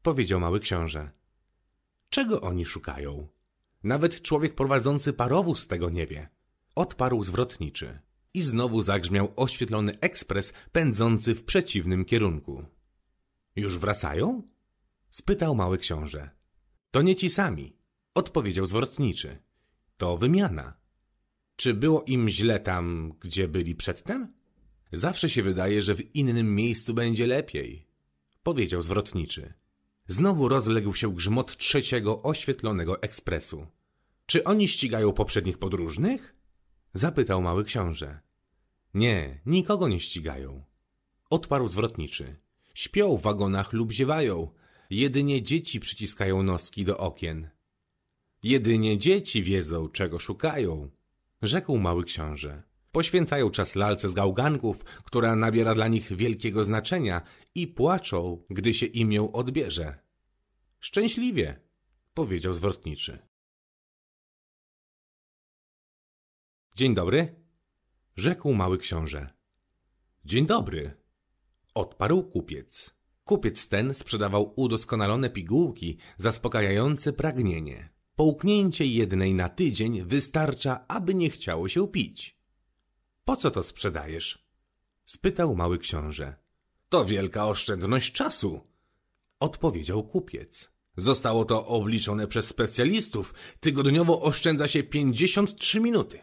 powiedział mały książę. Czego oni szukają? Nawet człowiek prowadzący parowóz tego nie wie. Odparł zwrotniczy. I znowu zagrzmiał oświetlony ekspres pędzący w przeciwnym kierunku. Już wracają? spytał mały książę. To nie ci sami, odpowiedział zwrotniczy. To wymiana. Czy było im źle tam, gdzie byli przedtem? Zawsze się wydaje, że w innym miejscu będzie lepiej, powiedział zwrotniczy. Znowu rozległ się grzmot trzeciego oświetlonego ekspresu. Czy oni ścigają poprzednich podróżnych? Zapytał mały książę. Nie, nikogo nie ścigają. Odparł zwrotniczy. Śpią w wagonach lub ziewają. Jedynie dzieci przyciskają noski do okien. Jedynie dzieci wiedzą, czego szukają, rzekł mały książę. Poświęcają czas lalce z gałganków, która nabiera dla nich wielkiego znaczenia i płaczą, gdy się im ją odbierze. Szczęśliwie, powiedział zwrotniczy. Dzień dobry, rzekł mały książę. Dzień dobry, odparł kupiec. Kupiec ten sprzedawał udoskonalone pigułki zaspokajające pragnienie. Połknięcie jednej na tydzień wystarcza, aby nie chciało się pić. Po co to sprzedajesz? spytał mały książę. To wielka oszczędność czasu, odpowiedział kupiec. Zostało to obliczone przez specjalistów. Tygodniowo oszczędza się 53 minuty.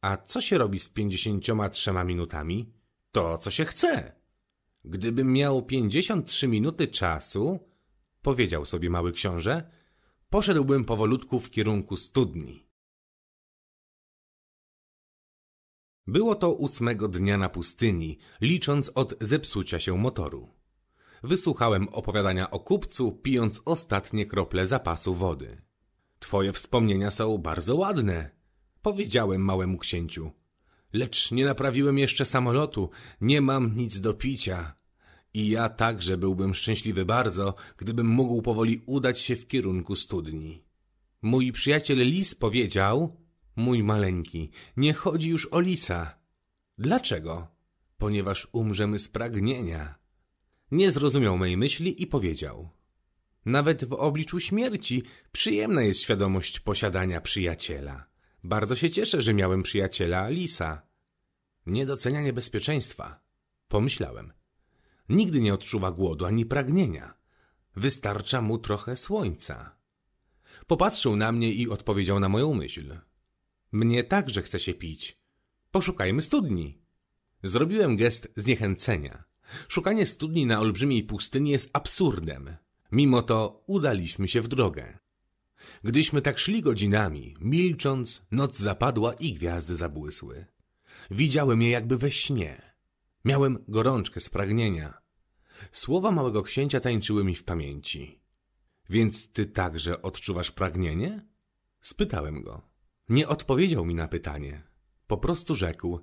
A co się robi z 53 minutami? To, co się chce. Gdybym miał 53 minuty czasu, powiedział sobie mały książę, poszedłbym powolutku w kierunku studni. Było to ósmego dnia na pustyni, licząc od zepsucia się motoru. Wysłuchałem opowiadania o kupcu, pijąc ostatnie krople zapasu wody. Twoje wspomnienia są bardzo ładne, powiedziałem małemu księciu. Lecz nie naprawiłem jeszcze samolotu, nie mam nic do picia. I ja także byłbym szczęśliwy bardzo, gdybym mógł powoli udać się w kierunku studni. Mój przyjaciel Lis powiedział, mój maleńki, nie chodzi już o lisa. Dlaczego? Ponieważ umrzemy z pragnienia. Nie zrozumiał mej myśli i powiedział. Nawet w obliczu śmierci przyjemna jest świadomość posiadania przyjaciela. Bardzo się cieszę, że miałem przyjaciela Lisa. Nie docenia niebezpieczeństwa. Pomyślałem. Nigdy nie odczuwa głodu ani pragnienia. Wystarcza mu trochę słońca. Popatrzył na mnie i odpowiedział na moją myśl. Mnie także chce się pić. Poszukajmy studni. Zrobiłem gest zniechęcenia. Szukanie studni na olbrzymiej pustyni jest absurdem. Mimo to udaliśmy się w drogę. Gdyśmy tak szli godzinami, milcząc, noc zapadła i gwiazdy zabłysły. Widziałem je jakby we śnie. Miałem gorączkę z pragnienia. Słowa małego księcia tańczyły mi w pamięci. Więc ty także odczuwasz pragnienie? Spytałem go. Nie odpowiedział mi na pytanie. Po prostu rzekł.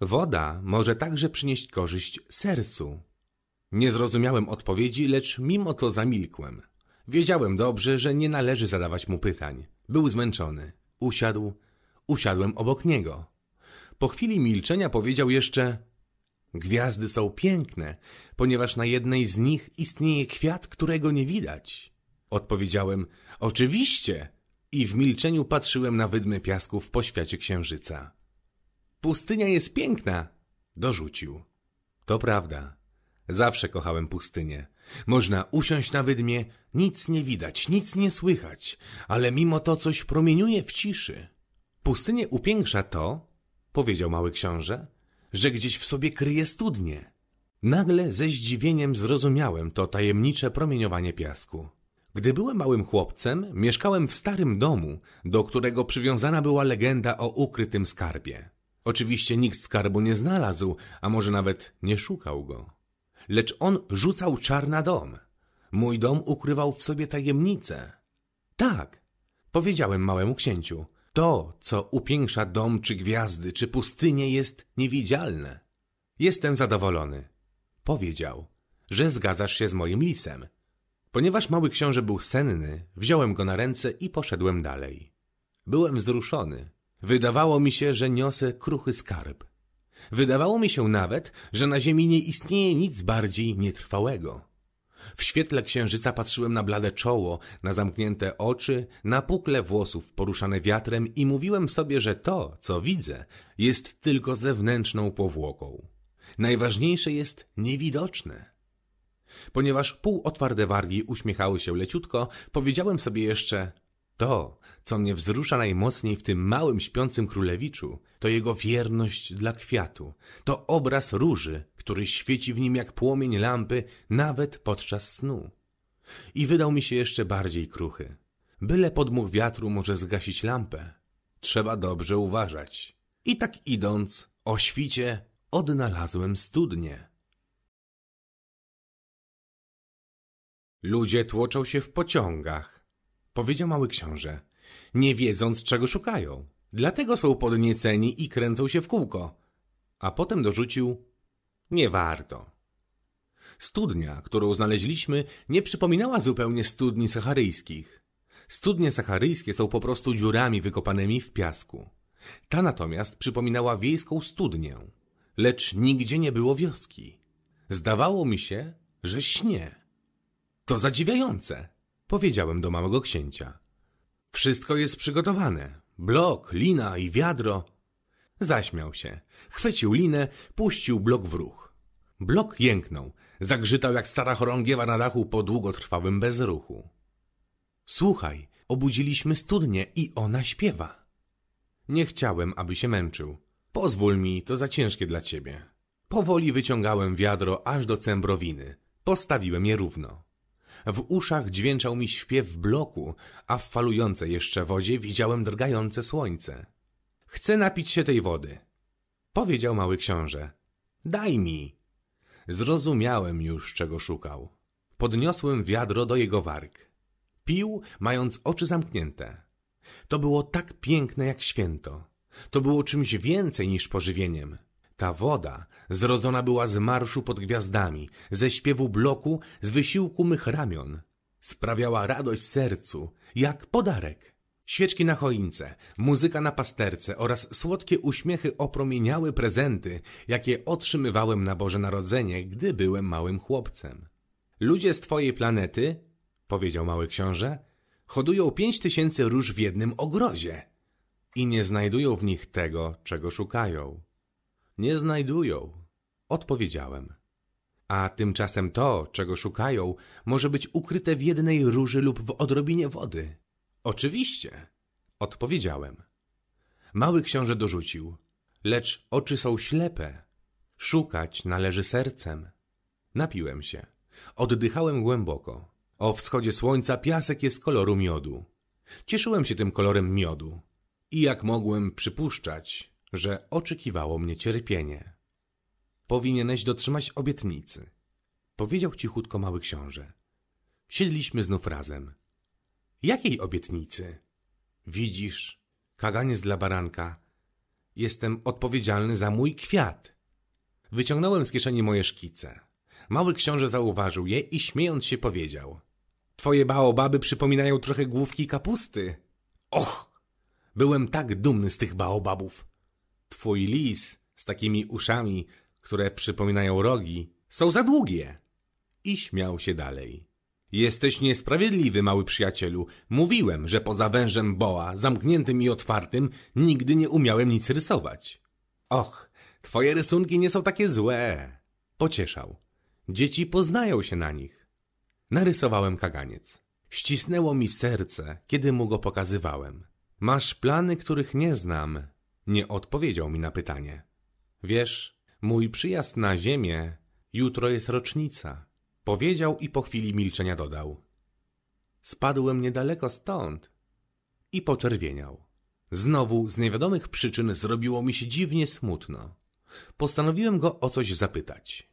Woda może także przynieść korzyść sercu. Nie zrozumiałem odpowiedzi, lecz mimo to zamilkłem. Wiedziałem dobrze, że nie należy zadawać mu pytań. Był zmęczony. Usiadł. Usiadłem obok niego. Po chwili milczenia powiedział jeszcze Gwiazdy są piękne, ponieważ na jednej z nich istnieje kwiat, którego nie widać. Odpowiedziałem Oczywiście i w milczeniu patrzyłem na wydmy piasków w poświacie księżyca. Pustynia jest piękna, dorzucił. To prawda. Zawsze kochałem pustynię. Można usiąść na wydmie, nic nie widać, nic nie słychać, ale mimo to coś promieniuje w ciszy. Pustynię upiększa to, powiedział mały książę, że gdzieś w sobie kryje studnie. Nagle ze zdziwieniem zrozumiałem to tajemnicze promieniowanie piasku. Gdy byłem małym chłopcem, mieszkałem w starym domu, do którego przywiązana była legenda o ukrytym skarbie. Oczywiście nikt skarbu nie znalazł, a może nawet nie szukał go. Lecz on rzucał czar na dom. Mój dom ukrywał w sobie tajemnicę. Tak, powiedziałem małemu księciu. To, co upiększa dom, czy gwiazdy, czy pustynię, jest niewidzialne. Jestem zadowolony. Powiedział, że zgadzasz się z moim lisem. Ponieważ mały książę był senny, wziąłem go na ręce i poszedłem dalej. Byłem wzruszony. Wydawało mi się, że niosę kruchy skarb. Wydawało mi się nawet, że na ziemi nie istnieje nic bardziej nietrwałego. W świetle księżyca patrzyłem na blade czoło, na zamknięte oczy, na pukle włosów poruszane wiatrem i mówiłem sobie, że to, co widzę, jest tylko zewnętrzną powłoką. Najważniejsze jest niewidoczne. Ponieważ półotwarte wargi uśmiechały się leciutko, powiedziałem sobie jeszcze to, co mnie wzrusza najmocniej w tym małym śpiącym królewiczu, to jego wierność dla kwiatu. To obraz róży, który świeci w nim jak płomień lampy nawet podczas snu. I wydał mi się jeszcze bardziej kruchy. Byle podmuch wiatru może zgasić lampę. Trzeba dobrze uważać. I tak idąc, o świcie odnalazłem studnię. Ludzie tłoczą się w pociągach, powiedział mały książę, nie wiedząc czego szukają. Dlatego są podnieceni i kręcą się w kółko. A potem dorzucił, nie warto. Studnia, którą znaleźliśmy, nie przypominała zupełnie studni sacharyjskich. Studnie sacharyjskie są po prostu dziurami wykopanymi w piasku. Ta natomiast przypominała wiejską studnię, lecz nigdzie nie było wioski. Zdawało mi się, że śnie. To zadziwiające, powiedziałem do małego księcia. Wszystko jest przygotowane. Blok, lina i wiadro. Zaśmiał się. Chwycił linę, puścił blok w ruch. Blok jęknął. Zagrzytał jak stara chorągiewa na dachu po długotrwałym bezruchu. Słuchaj, obudziliśmy studnię i ona śpiewa. Nie chciałem, aby się męczył. Pozwól mi, to za ciężkie dla ciebie. Powoli wyciągałem wiadro aż do cembrowiny. Postawiłem je równo. W uszach dźwięczał mi śpiew bloku, a w falującej jeszcze wodzie widziałem drgające słońce. Chcę napić się tej wody. Powiedział mały książę. Daj mi. Zrozumiałem już, czego szukał. Podniosłem wiadro do jego warg. Pił, mając oczy zamknięte. To było tak piękne jak święto. To było czymś więcej niż pożywieniem. Ta woda zrodzona była z marszu pod gwiazdami, ze śpiewu bloku, z wysiłku mych ramion. Sprawiała radość sercu, jak podarek. Świeczki na choince, muzyka na pasterce oraz słodkie uśmiechy opromieniały prezenty, jakie otrzymywałem na Boże Narodzenie, gdy byłem małym chłopcem. Ludzie z twojej planety, powiedział mały książę, hodują pięć tysięcy róż w jednym ogrodzie i nie znajdują w nich tego, czego szukają. Nie znajdują, odpowiedziałem. A tymczasem to, czego szukają, może być ukryte w jednej róży lub w odrobinie wody. Oczywiście, odpowiedziałem. Mały książę dorzucił, lecz oczy są ślepe. Szukać należy sercem. Napiłem się. Oddychałem głęboko. O wschodzie słońca piasek jest koloru miodu. Cieszyłem się tym kolorem miodu. I jak mogłem przypuszczać, że oczekiwało mnie cierpienie. Powinieneś dotrzymać obietnicy, powiedział cichutko mały książę. Siedliśmy znów razem. Jakiej obietnicy? Widzisz, kaganiec dla baranka. Jestem odpowiedzialny za mój kwiat. Wyciągnąłem z kieszeni moje szkice. Mały książę zauważył je i śmiejąc się powiedział. Twoje baobaby przypominają trochę główki kapusty. Och! Byłem tak dumny z tych baobabów. Twój lis z takimi uszami, które przypominają rogi, są za długie. I śmiał się dalej. Jesteś niesprawiedliwy, mały przyjacielu. Mówiłem, że poza wężem boa, zamkniętym i otwartym, nigdy nie umiałem nic rysować. Och, twoje rysunki nie są takie złe. Pocieszał. Dzieci poznają się na nich. Narysowałem kaganiec. Ścisnęło mi serce, kiedy mu go pokazywałem. Masz plany, których nie znam. Nie odpowiedział mi na pytanie. Wiesz, mój przyjazd na ziemię, jutro jest rocznica. Powiedział i po chwili milczenia dodał. Spadłem niedaleko stąd. I poczerwieniał. Znowu z niewiadomych przyczyn zrobiło mi się dziwnie smutno. Postanowiłem go o coś zapytać.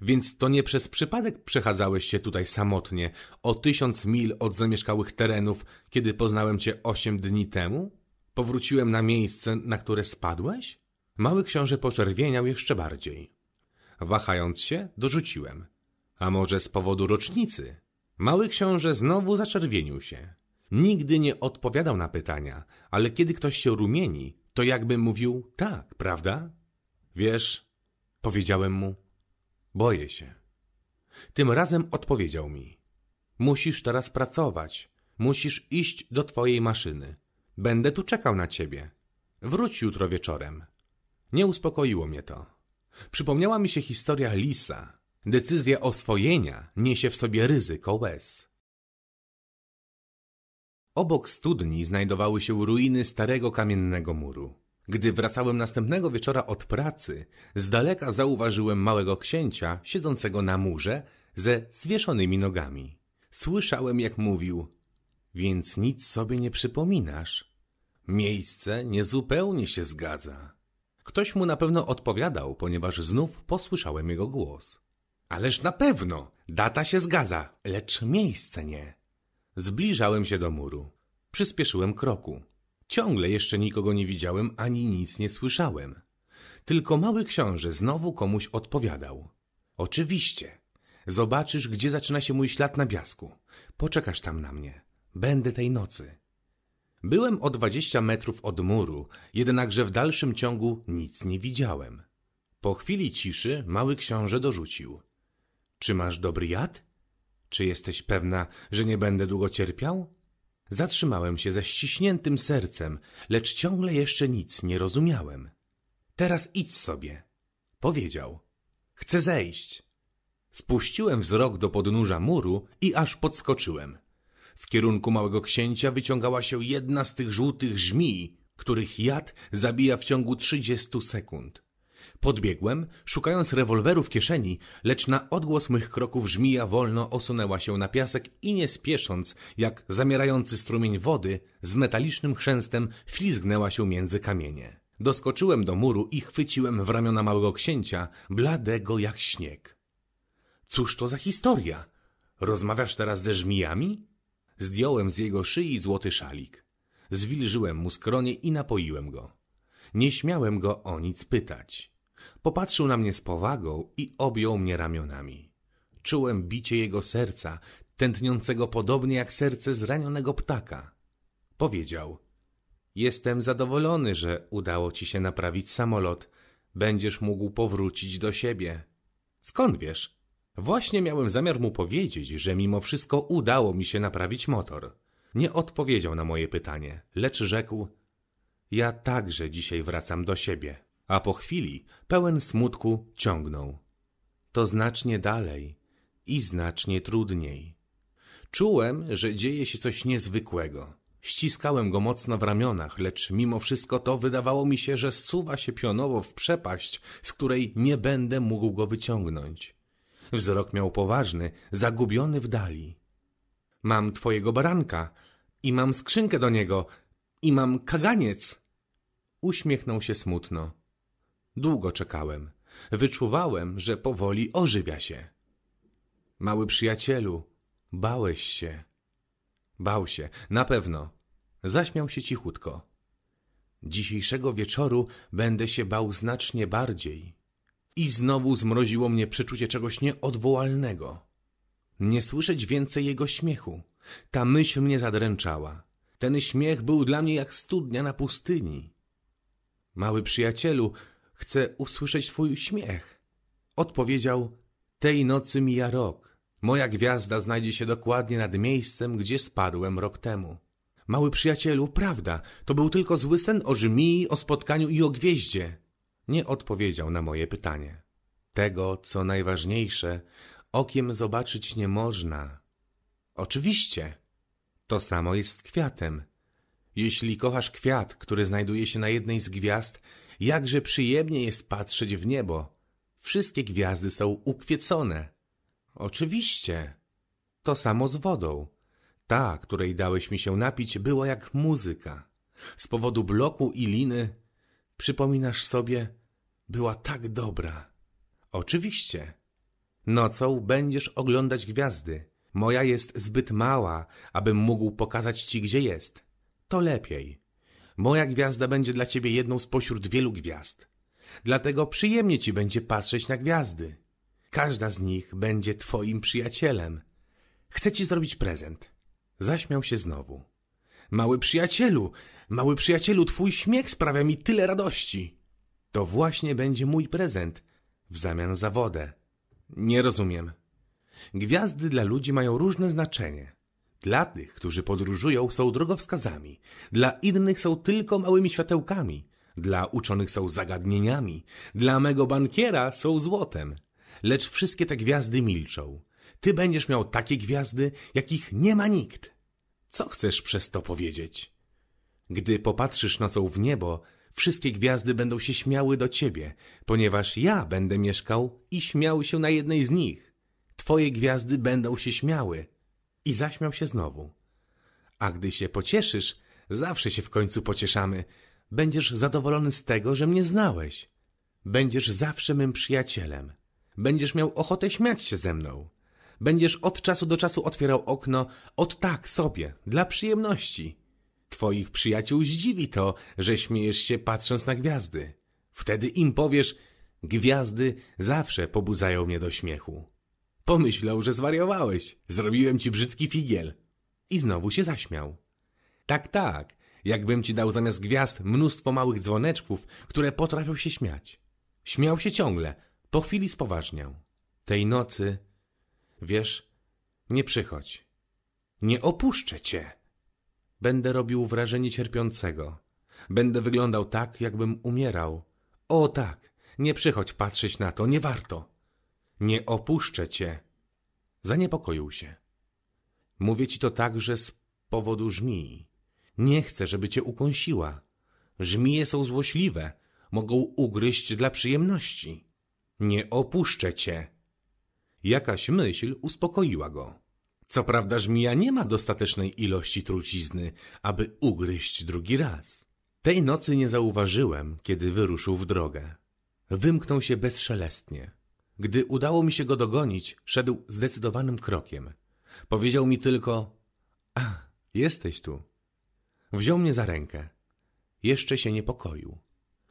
Więc to nie przez przypadek przechadzałeś się tutaj samotnie, o tysiąc mil od zamieszkałych terenów, kiedy poznałem cię osiem dni temu? Powróciłem na miejsce, na które spadłeś? Mały książę poczerwieniał jeszcze bardziej. Wahając się, dorzuciłem. A może z powodu rocznicy? Mały książę znowu zaczerwienił się. Nigdy nie odpowiadał na pytania, ale kiedy ktoś się rumieni, to jakby mówił tak, prawda? Wiesz, powiedziałem mu, boję się. Tym razem odpowiedział mi. Musisz teraz pracować. Musisz iść do twojej maszyny. Będę tu czekał na ciebie. Wróć jutro wieczorem. Nie uspokoiło mnie to. Przypomniała mi się historia lisa. Decyzja oswojenia niesie w sobie ryzyko łez. Obok studni znajdowały się ruiny starego kamiennego muru. Gdy wracałem następnego wieczora od pracy, z daleka zauważyłem małego księcia siedzącego na murze ze zwieszonymi nogami. Słyszałem, jak mówił: Więc nic sobie nie przypominasz. Miejsce niezupełnie się zgadza. Ktoś mu na pewno odpowiadał, ponieważ znów posłyszałem jego głos. Ależ na pewno, data się zgadza, lecz miejsce nie. Zbliżałem się do muru. Przyspieszyłem kroku. Ciągle jeszcze nikogo nie widziałem ani nic nie słyszałem. Tylko mały książę znowu komuś odpowiadał. Oczywiście. Zobaczysz, gdzie zaczyna się mój ślad na piasku. Poczekasz tam na mnie. Będę tej nocy. Byłem o dwadzieścia metrów od muru, jednakże w dalszym ciągu nic nie widziałem. Po chwili ciszy mały książę dorzucił. Czy masz dobry jad? Czy jesteś pewna, że nie będę długo cierpiał? Zatrzymałem się ze ściśniętym sercem, lecz ciągle jeszcze nic nie rozumiałem. Teraz idź sobie, powiedział. Chcę zejść. Spuściłem wzrok do podnóża muru i aż podskoczyłem. W kierunku małego księcia wyciągała się jedna z tych żółtych żmij, których jad zabija w ciągu trzydziestu sekund. Podbiegłem, szukając rewolweru w kieszeni, lecz na odgłos mych kroków żmija wolno osunęła się na piasek i nie spiesząc, jak zamierający strumień wody, z metalicznym chrzęstem ślizgnęła się między kamienie. Doskoczyłem do muru i chwyciłem w ramiona małego księcia, bladego jak śnieg. Cóż to za historia? Rozmawiasz teraz ze żmijami? Zdjąłem z jego szyi złoty szalik. Zwilżyłem mu skronie i napoiłem go. Nie śmiałem go o nic pytać. Popatrzył na mnie z powagą i objął mnie ramionami. Czułem bicie jego serca, tętniącego podobnie jak serce zranionego ptaka. Powiedział: Jestem zadowolony, że udało ci się naprawić samolot. Będziesz mógł powrócić do siebie. Skąd wiesz? Właśnie miałem zamiar mu powiedzieć, że mimo wszystko udało mi się naprawić motor. Nie odpowiedział na moje pytanie, lecz rzekł: Ja także dzisiaj wracam do siebie. A po chwili, pełen smutku, ciągnął. To znacznie dalej i znacznie trudniej. Czułem, że dzieje się coś niezwykłego. Ściskałem go mocno w ramionach, lecz mimo wszystko to wydawało mi się, że zsuwa się pionowo w przepaść, z której nie będę mógł go wyciągnąć. Wzrok miał poważny, zagubiony w dali. Mam twojego baranka i mam skrzynkę do niego i mam kaganiec. Uśmiechnął się smutno. Długo czekałem. Wyczuwałem, że powoli ożywia się. Mały przyjacielu, bałeś się. Bał się, na pewno. Zaśmiał się cichutko. Dzisiejszego wieczoru będę się bał znacznie bardziej. I znowu zmroziło mnie przeczucie czegoś nieodwołalnego. Nie słyszeć więcej jego śmiechu. Ta myśl mnie zadręczała. Ten śmiech był dla mnie jak studnia na pustyni. Mały przyjacielu, chcę usłyszeć twój śmiech. Odpowiedział, tej nocy mija rok. Moja gwiazda znajdzie się dokładnie nad miejscem, gdzie spadłem rok temu. Mały przyjacielu, prawda, to był tylko zły sen o żmii, o spotkaniu i o gwieździe. Nie odpowiedział na moje pytanie. Tego, co najważniejsze, okiem zobaczyć nie można. Oczywiście. To samo jest z kwiatem. Jeśli kochasz kwiat, który znajduje się na jednej z gwiazd, jakże przyjemnie jest patrzeć w niebo. Wszystkie gwiazdy są ukwiecone. Oczywiście. To samo z wodą. Ta, której dałeś mi się napić, była jak muzyka. Z powodu bloku i liny, przypominasz sobie, była tak dobra. Oczywiście. Nocą będziesz oglądać gwiazdy. Moja jest zbyt mała, abym mógł pokazać ci, gdzie jest. To lepiej. Moja gwiazda będzie dla ciebie jedną spośród wielu gwiazd. Dlatego przyjemnie ci będzie patrzeć na gwiazdy. Każda z nich będzie twoim przyjacielem. Chcę ci zrobić prezent. Zaśmiał się znowu. Mały przyjacielu, mały przyjacielu, twój śmiech sprawia mi tyle radości. To właśnie będzie mój prezent w zamian za wodę. Nie rozumiem. Gwiazdy dla ludzi mają różne znaczenie. Dla tych, którzy podróżują, są drogowskazami. Dla innych są tylko małymi światełkami. Dla uczonych są zagadnieniami. Dla mego bankiera są złotem. Lecz wszystkie te gwiazdy milczą. Ty będziesz miał takie gwiazdy, jakich nie ma nikt. Co chcesz przez to powiedzieć? Gdy popatrzysz nocą w niebo, wszystkie gwiazdy będą się śmiały do ciebie, ponieważ ja będę mieszkał i śmiał się na jednej z nich. Twoje gwiazdy będą się śmiały. I zaśmiał się znowu. A gdy się pocieszysz, zawsze się w końcu pocieszamy, będziesz zadowolony z tego, że mnie znałeś. Będziesz zawsze mym przyjacielem. Będziesz miał ochotę śmiać się ze mną. Będziesz od czasu do czasu otwierał okno, od tak sobie, dla przyjemności. Twoich przyjaciół zdziwi to, że śmiejesz się patrząc na gwiazdy. Wtedy im powiesz, gwiazdy zawsze pobudzają mnie do śmiechu. Pomyślał, że zwariowałeś. Zrobiłem ci brzydki figiel. I znowu się zaśmiał. Tak, tak, jakbym ci dał zamiast gwiazd mnóstwo małych dzwoneczków, które potrafią się śmiać. Śmiał się ciągle, po chwili spoważniał. Tej nocy, wiesz, nie przychodź. Nie opuszczę cię. Będę robił wrażenie cierpiącego. Będę wyglądał tak, jakbym umierał. O tak, nie przychodź patrzeć na to, nie warto. Nie opuszczę cię. Zaniepokoił się. Mówię ci to także z powodu żmii. Nie chcę, żeby cię ukąsiła. Żmije są złośliwe, mogą ugryźć dla przyjemności. Nie opuszczę cię. Jakaś myśl uspokoiła go. Co prawda żmija nie ma dostatecznej ilości trucizny, aby ugryźć drugi raz. Tej nocy nie zauważyłem, kiedy wyruszył w drogę. Wymknął się bezszelestnie. Gdy udało mi się go dogonić, szedł zdecydowanym krokiem. Powiedział mi tylko: A, jesteś tu. Wziął mnie za rękę. Jeszcze się niepokoił.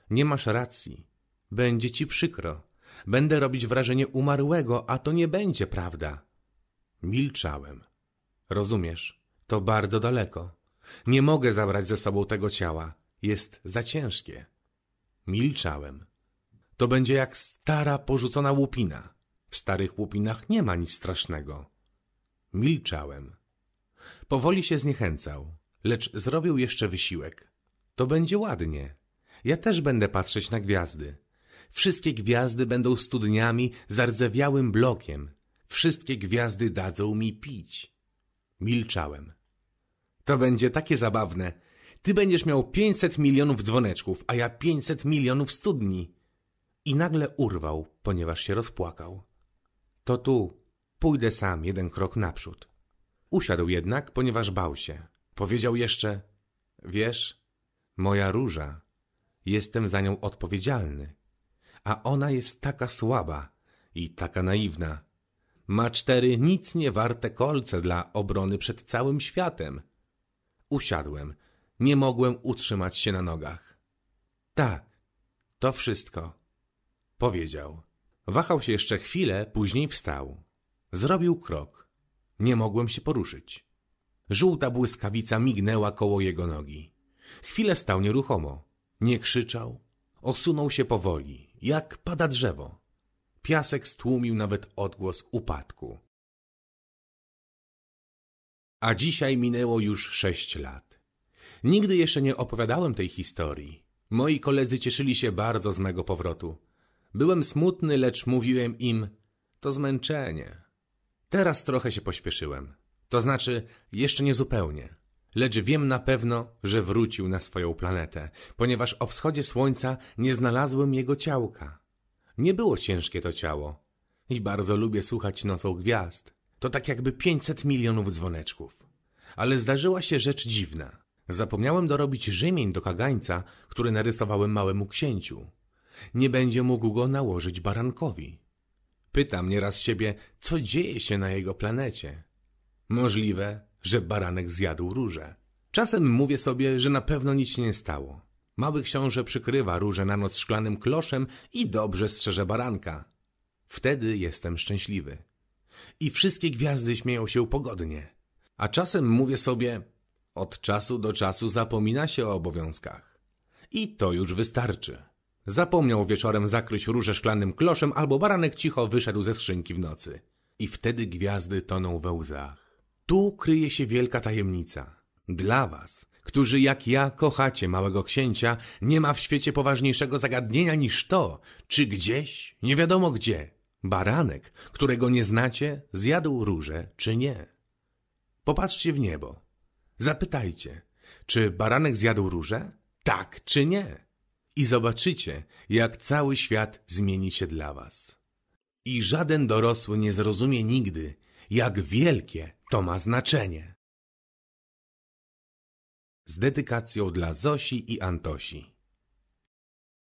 Nie masz racji. Będzie ci przykro. Będę robić wrażenie umarłego, a to nie będzie prawda. Milczałem. Rozumiesz, to bardzo daleko. Nie mogę zabrać ze sobą tego ciała. Jest za ciężkie. Milczałem. To będzie jak stara, porzucona łupina. W starych łupinach nie ma nic strasznego. Milczałem. Powoli się zniechęcał, lecz zrobił jeszcze wysiłek. To będzie ładnie. Ja też będę patrzeć na gwiazdy. Wszystkie gwiazdy będą studniami, zardzewiałym blokiem. Wszystkie gwiazdy dadzą mi pić. Milczałem. To będzie takie zabawne. Ty będziesz miał pięćset milionów dzwoneczków, a ja pięćset milionów studni. I nagle urwał, ponieważ się rozpłakał. To tu, pójdę sam jeden krok naprzód. Usiadł jednak, ponieważ bał się. Powiedział jeszcze, wiesz, moja róża, jestem za nią odpowiedzialny. A ona jest taka słaba i taka naiwna. Ma cztery nic nie warte kolce dla obrony przed całym światem. Usiadłem. Nie mogłem utrzymać się na nogach. Tak, to wszystko. Powiedział. Wahał się jeszcze chwilę, później wstał. Zrobił krok. Nie mogłem się poruszyć. Żółta błyskawica mignęła koło jego nogi. Chwilę stał nieruchomo. Nie krzyczał. Osunął się powoli, jak pada drzewo. Piasek stłumił nawet odgłos upadku. A dzisiaj minęło już sześć lat. Nigdy jeszcze nie opowiadałem tej historii. Moi koledzy cieszyli się bardzo z mego powrotu. Byłem smutny, lecz mówiłem im, to zmęczenie. Teraz trochę się pośpieszyłem. To znaczy, jeszcze nie zupełnie. Lecz wiem na pewno, że wrócił na swoją planetę, ponieważ o wschodzie słońca nie znalazłem jego ciałka. Nie było ciężkie to ciało. I bardzo lubię słuchać nocą gwiazd. To tak jakby pięćset milionów dzwoneczków. Ale zdarzyła się rzecz dziwna. Zapomniałem dorobić rzemień do kagańca, który narysowałem małemu księciu. Nie będzie mógł go nałożyć barankowi. Pytam nieraz siebie, co dzieje się na jego planecie. Możliwe, że baranek zjadł różę. Czasem mówię sobie, że na pewno nic się nie stało. Mały książę przykrywa różę na noc szklanym kloszem i dobrze strzeże baranka. Wtedy jestem szczęśliwy. I wszystkie gwiazdy śmieją się pogodnie. A czasem mówię sobie, od czasu do czasu zapomina się o obowiązkach. I to już wystarczy. Zapomniał wieczorem zakryć różę szklanym kloszem albo baranek cicho wyszedł ze skrzynki w nocy. I wtedy gwiazdy toną we łzach. Tu kryje się wielka tajemnica. Dla was, którzy jak ja kochacie małego księcia, nie ma w świecie poważniejszego zagadnienia niż to, czy gdzieś, nie wiadomo gdzie, baranek, którego nie znacie, zjadł różę, czy nie. Popatrzcie w niebo. Zapytajcie, czy baranek zjadł różę? Tak czy nie? I zobaczycie, jak cały świat zmieni się dla was. I żaden dorosły nie zrozumie nigdy, jak wielkie to ma znaczenie. Z dedykacją dla Zosi i Antosi.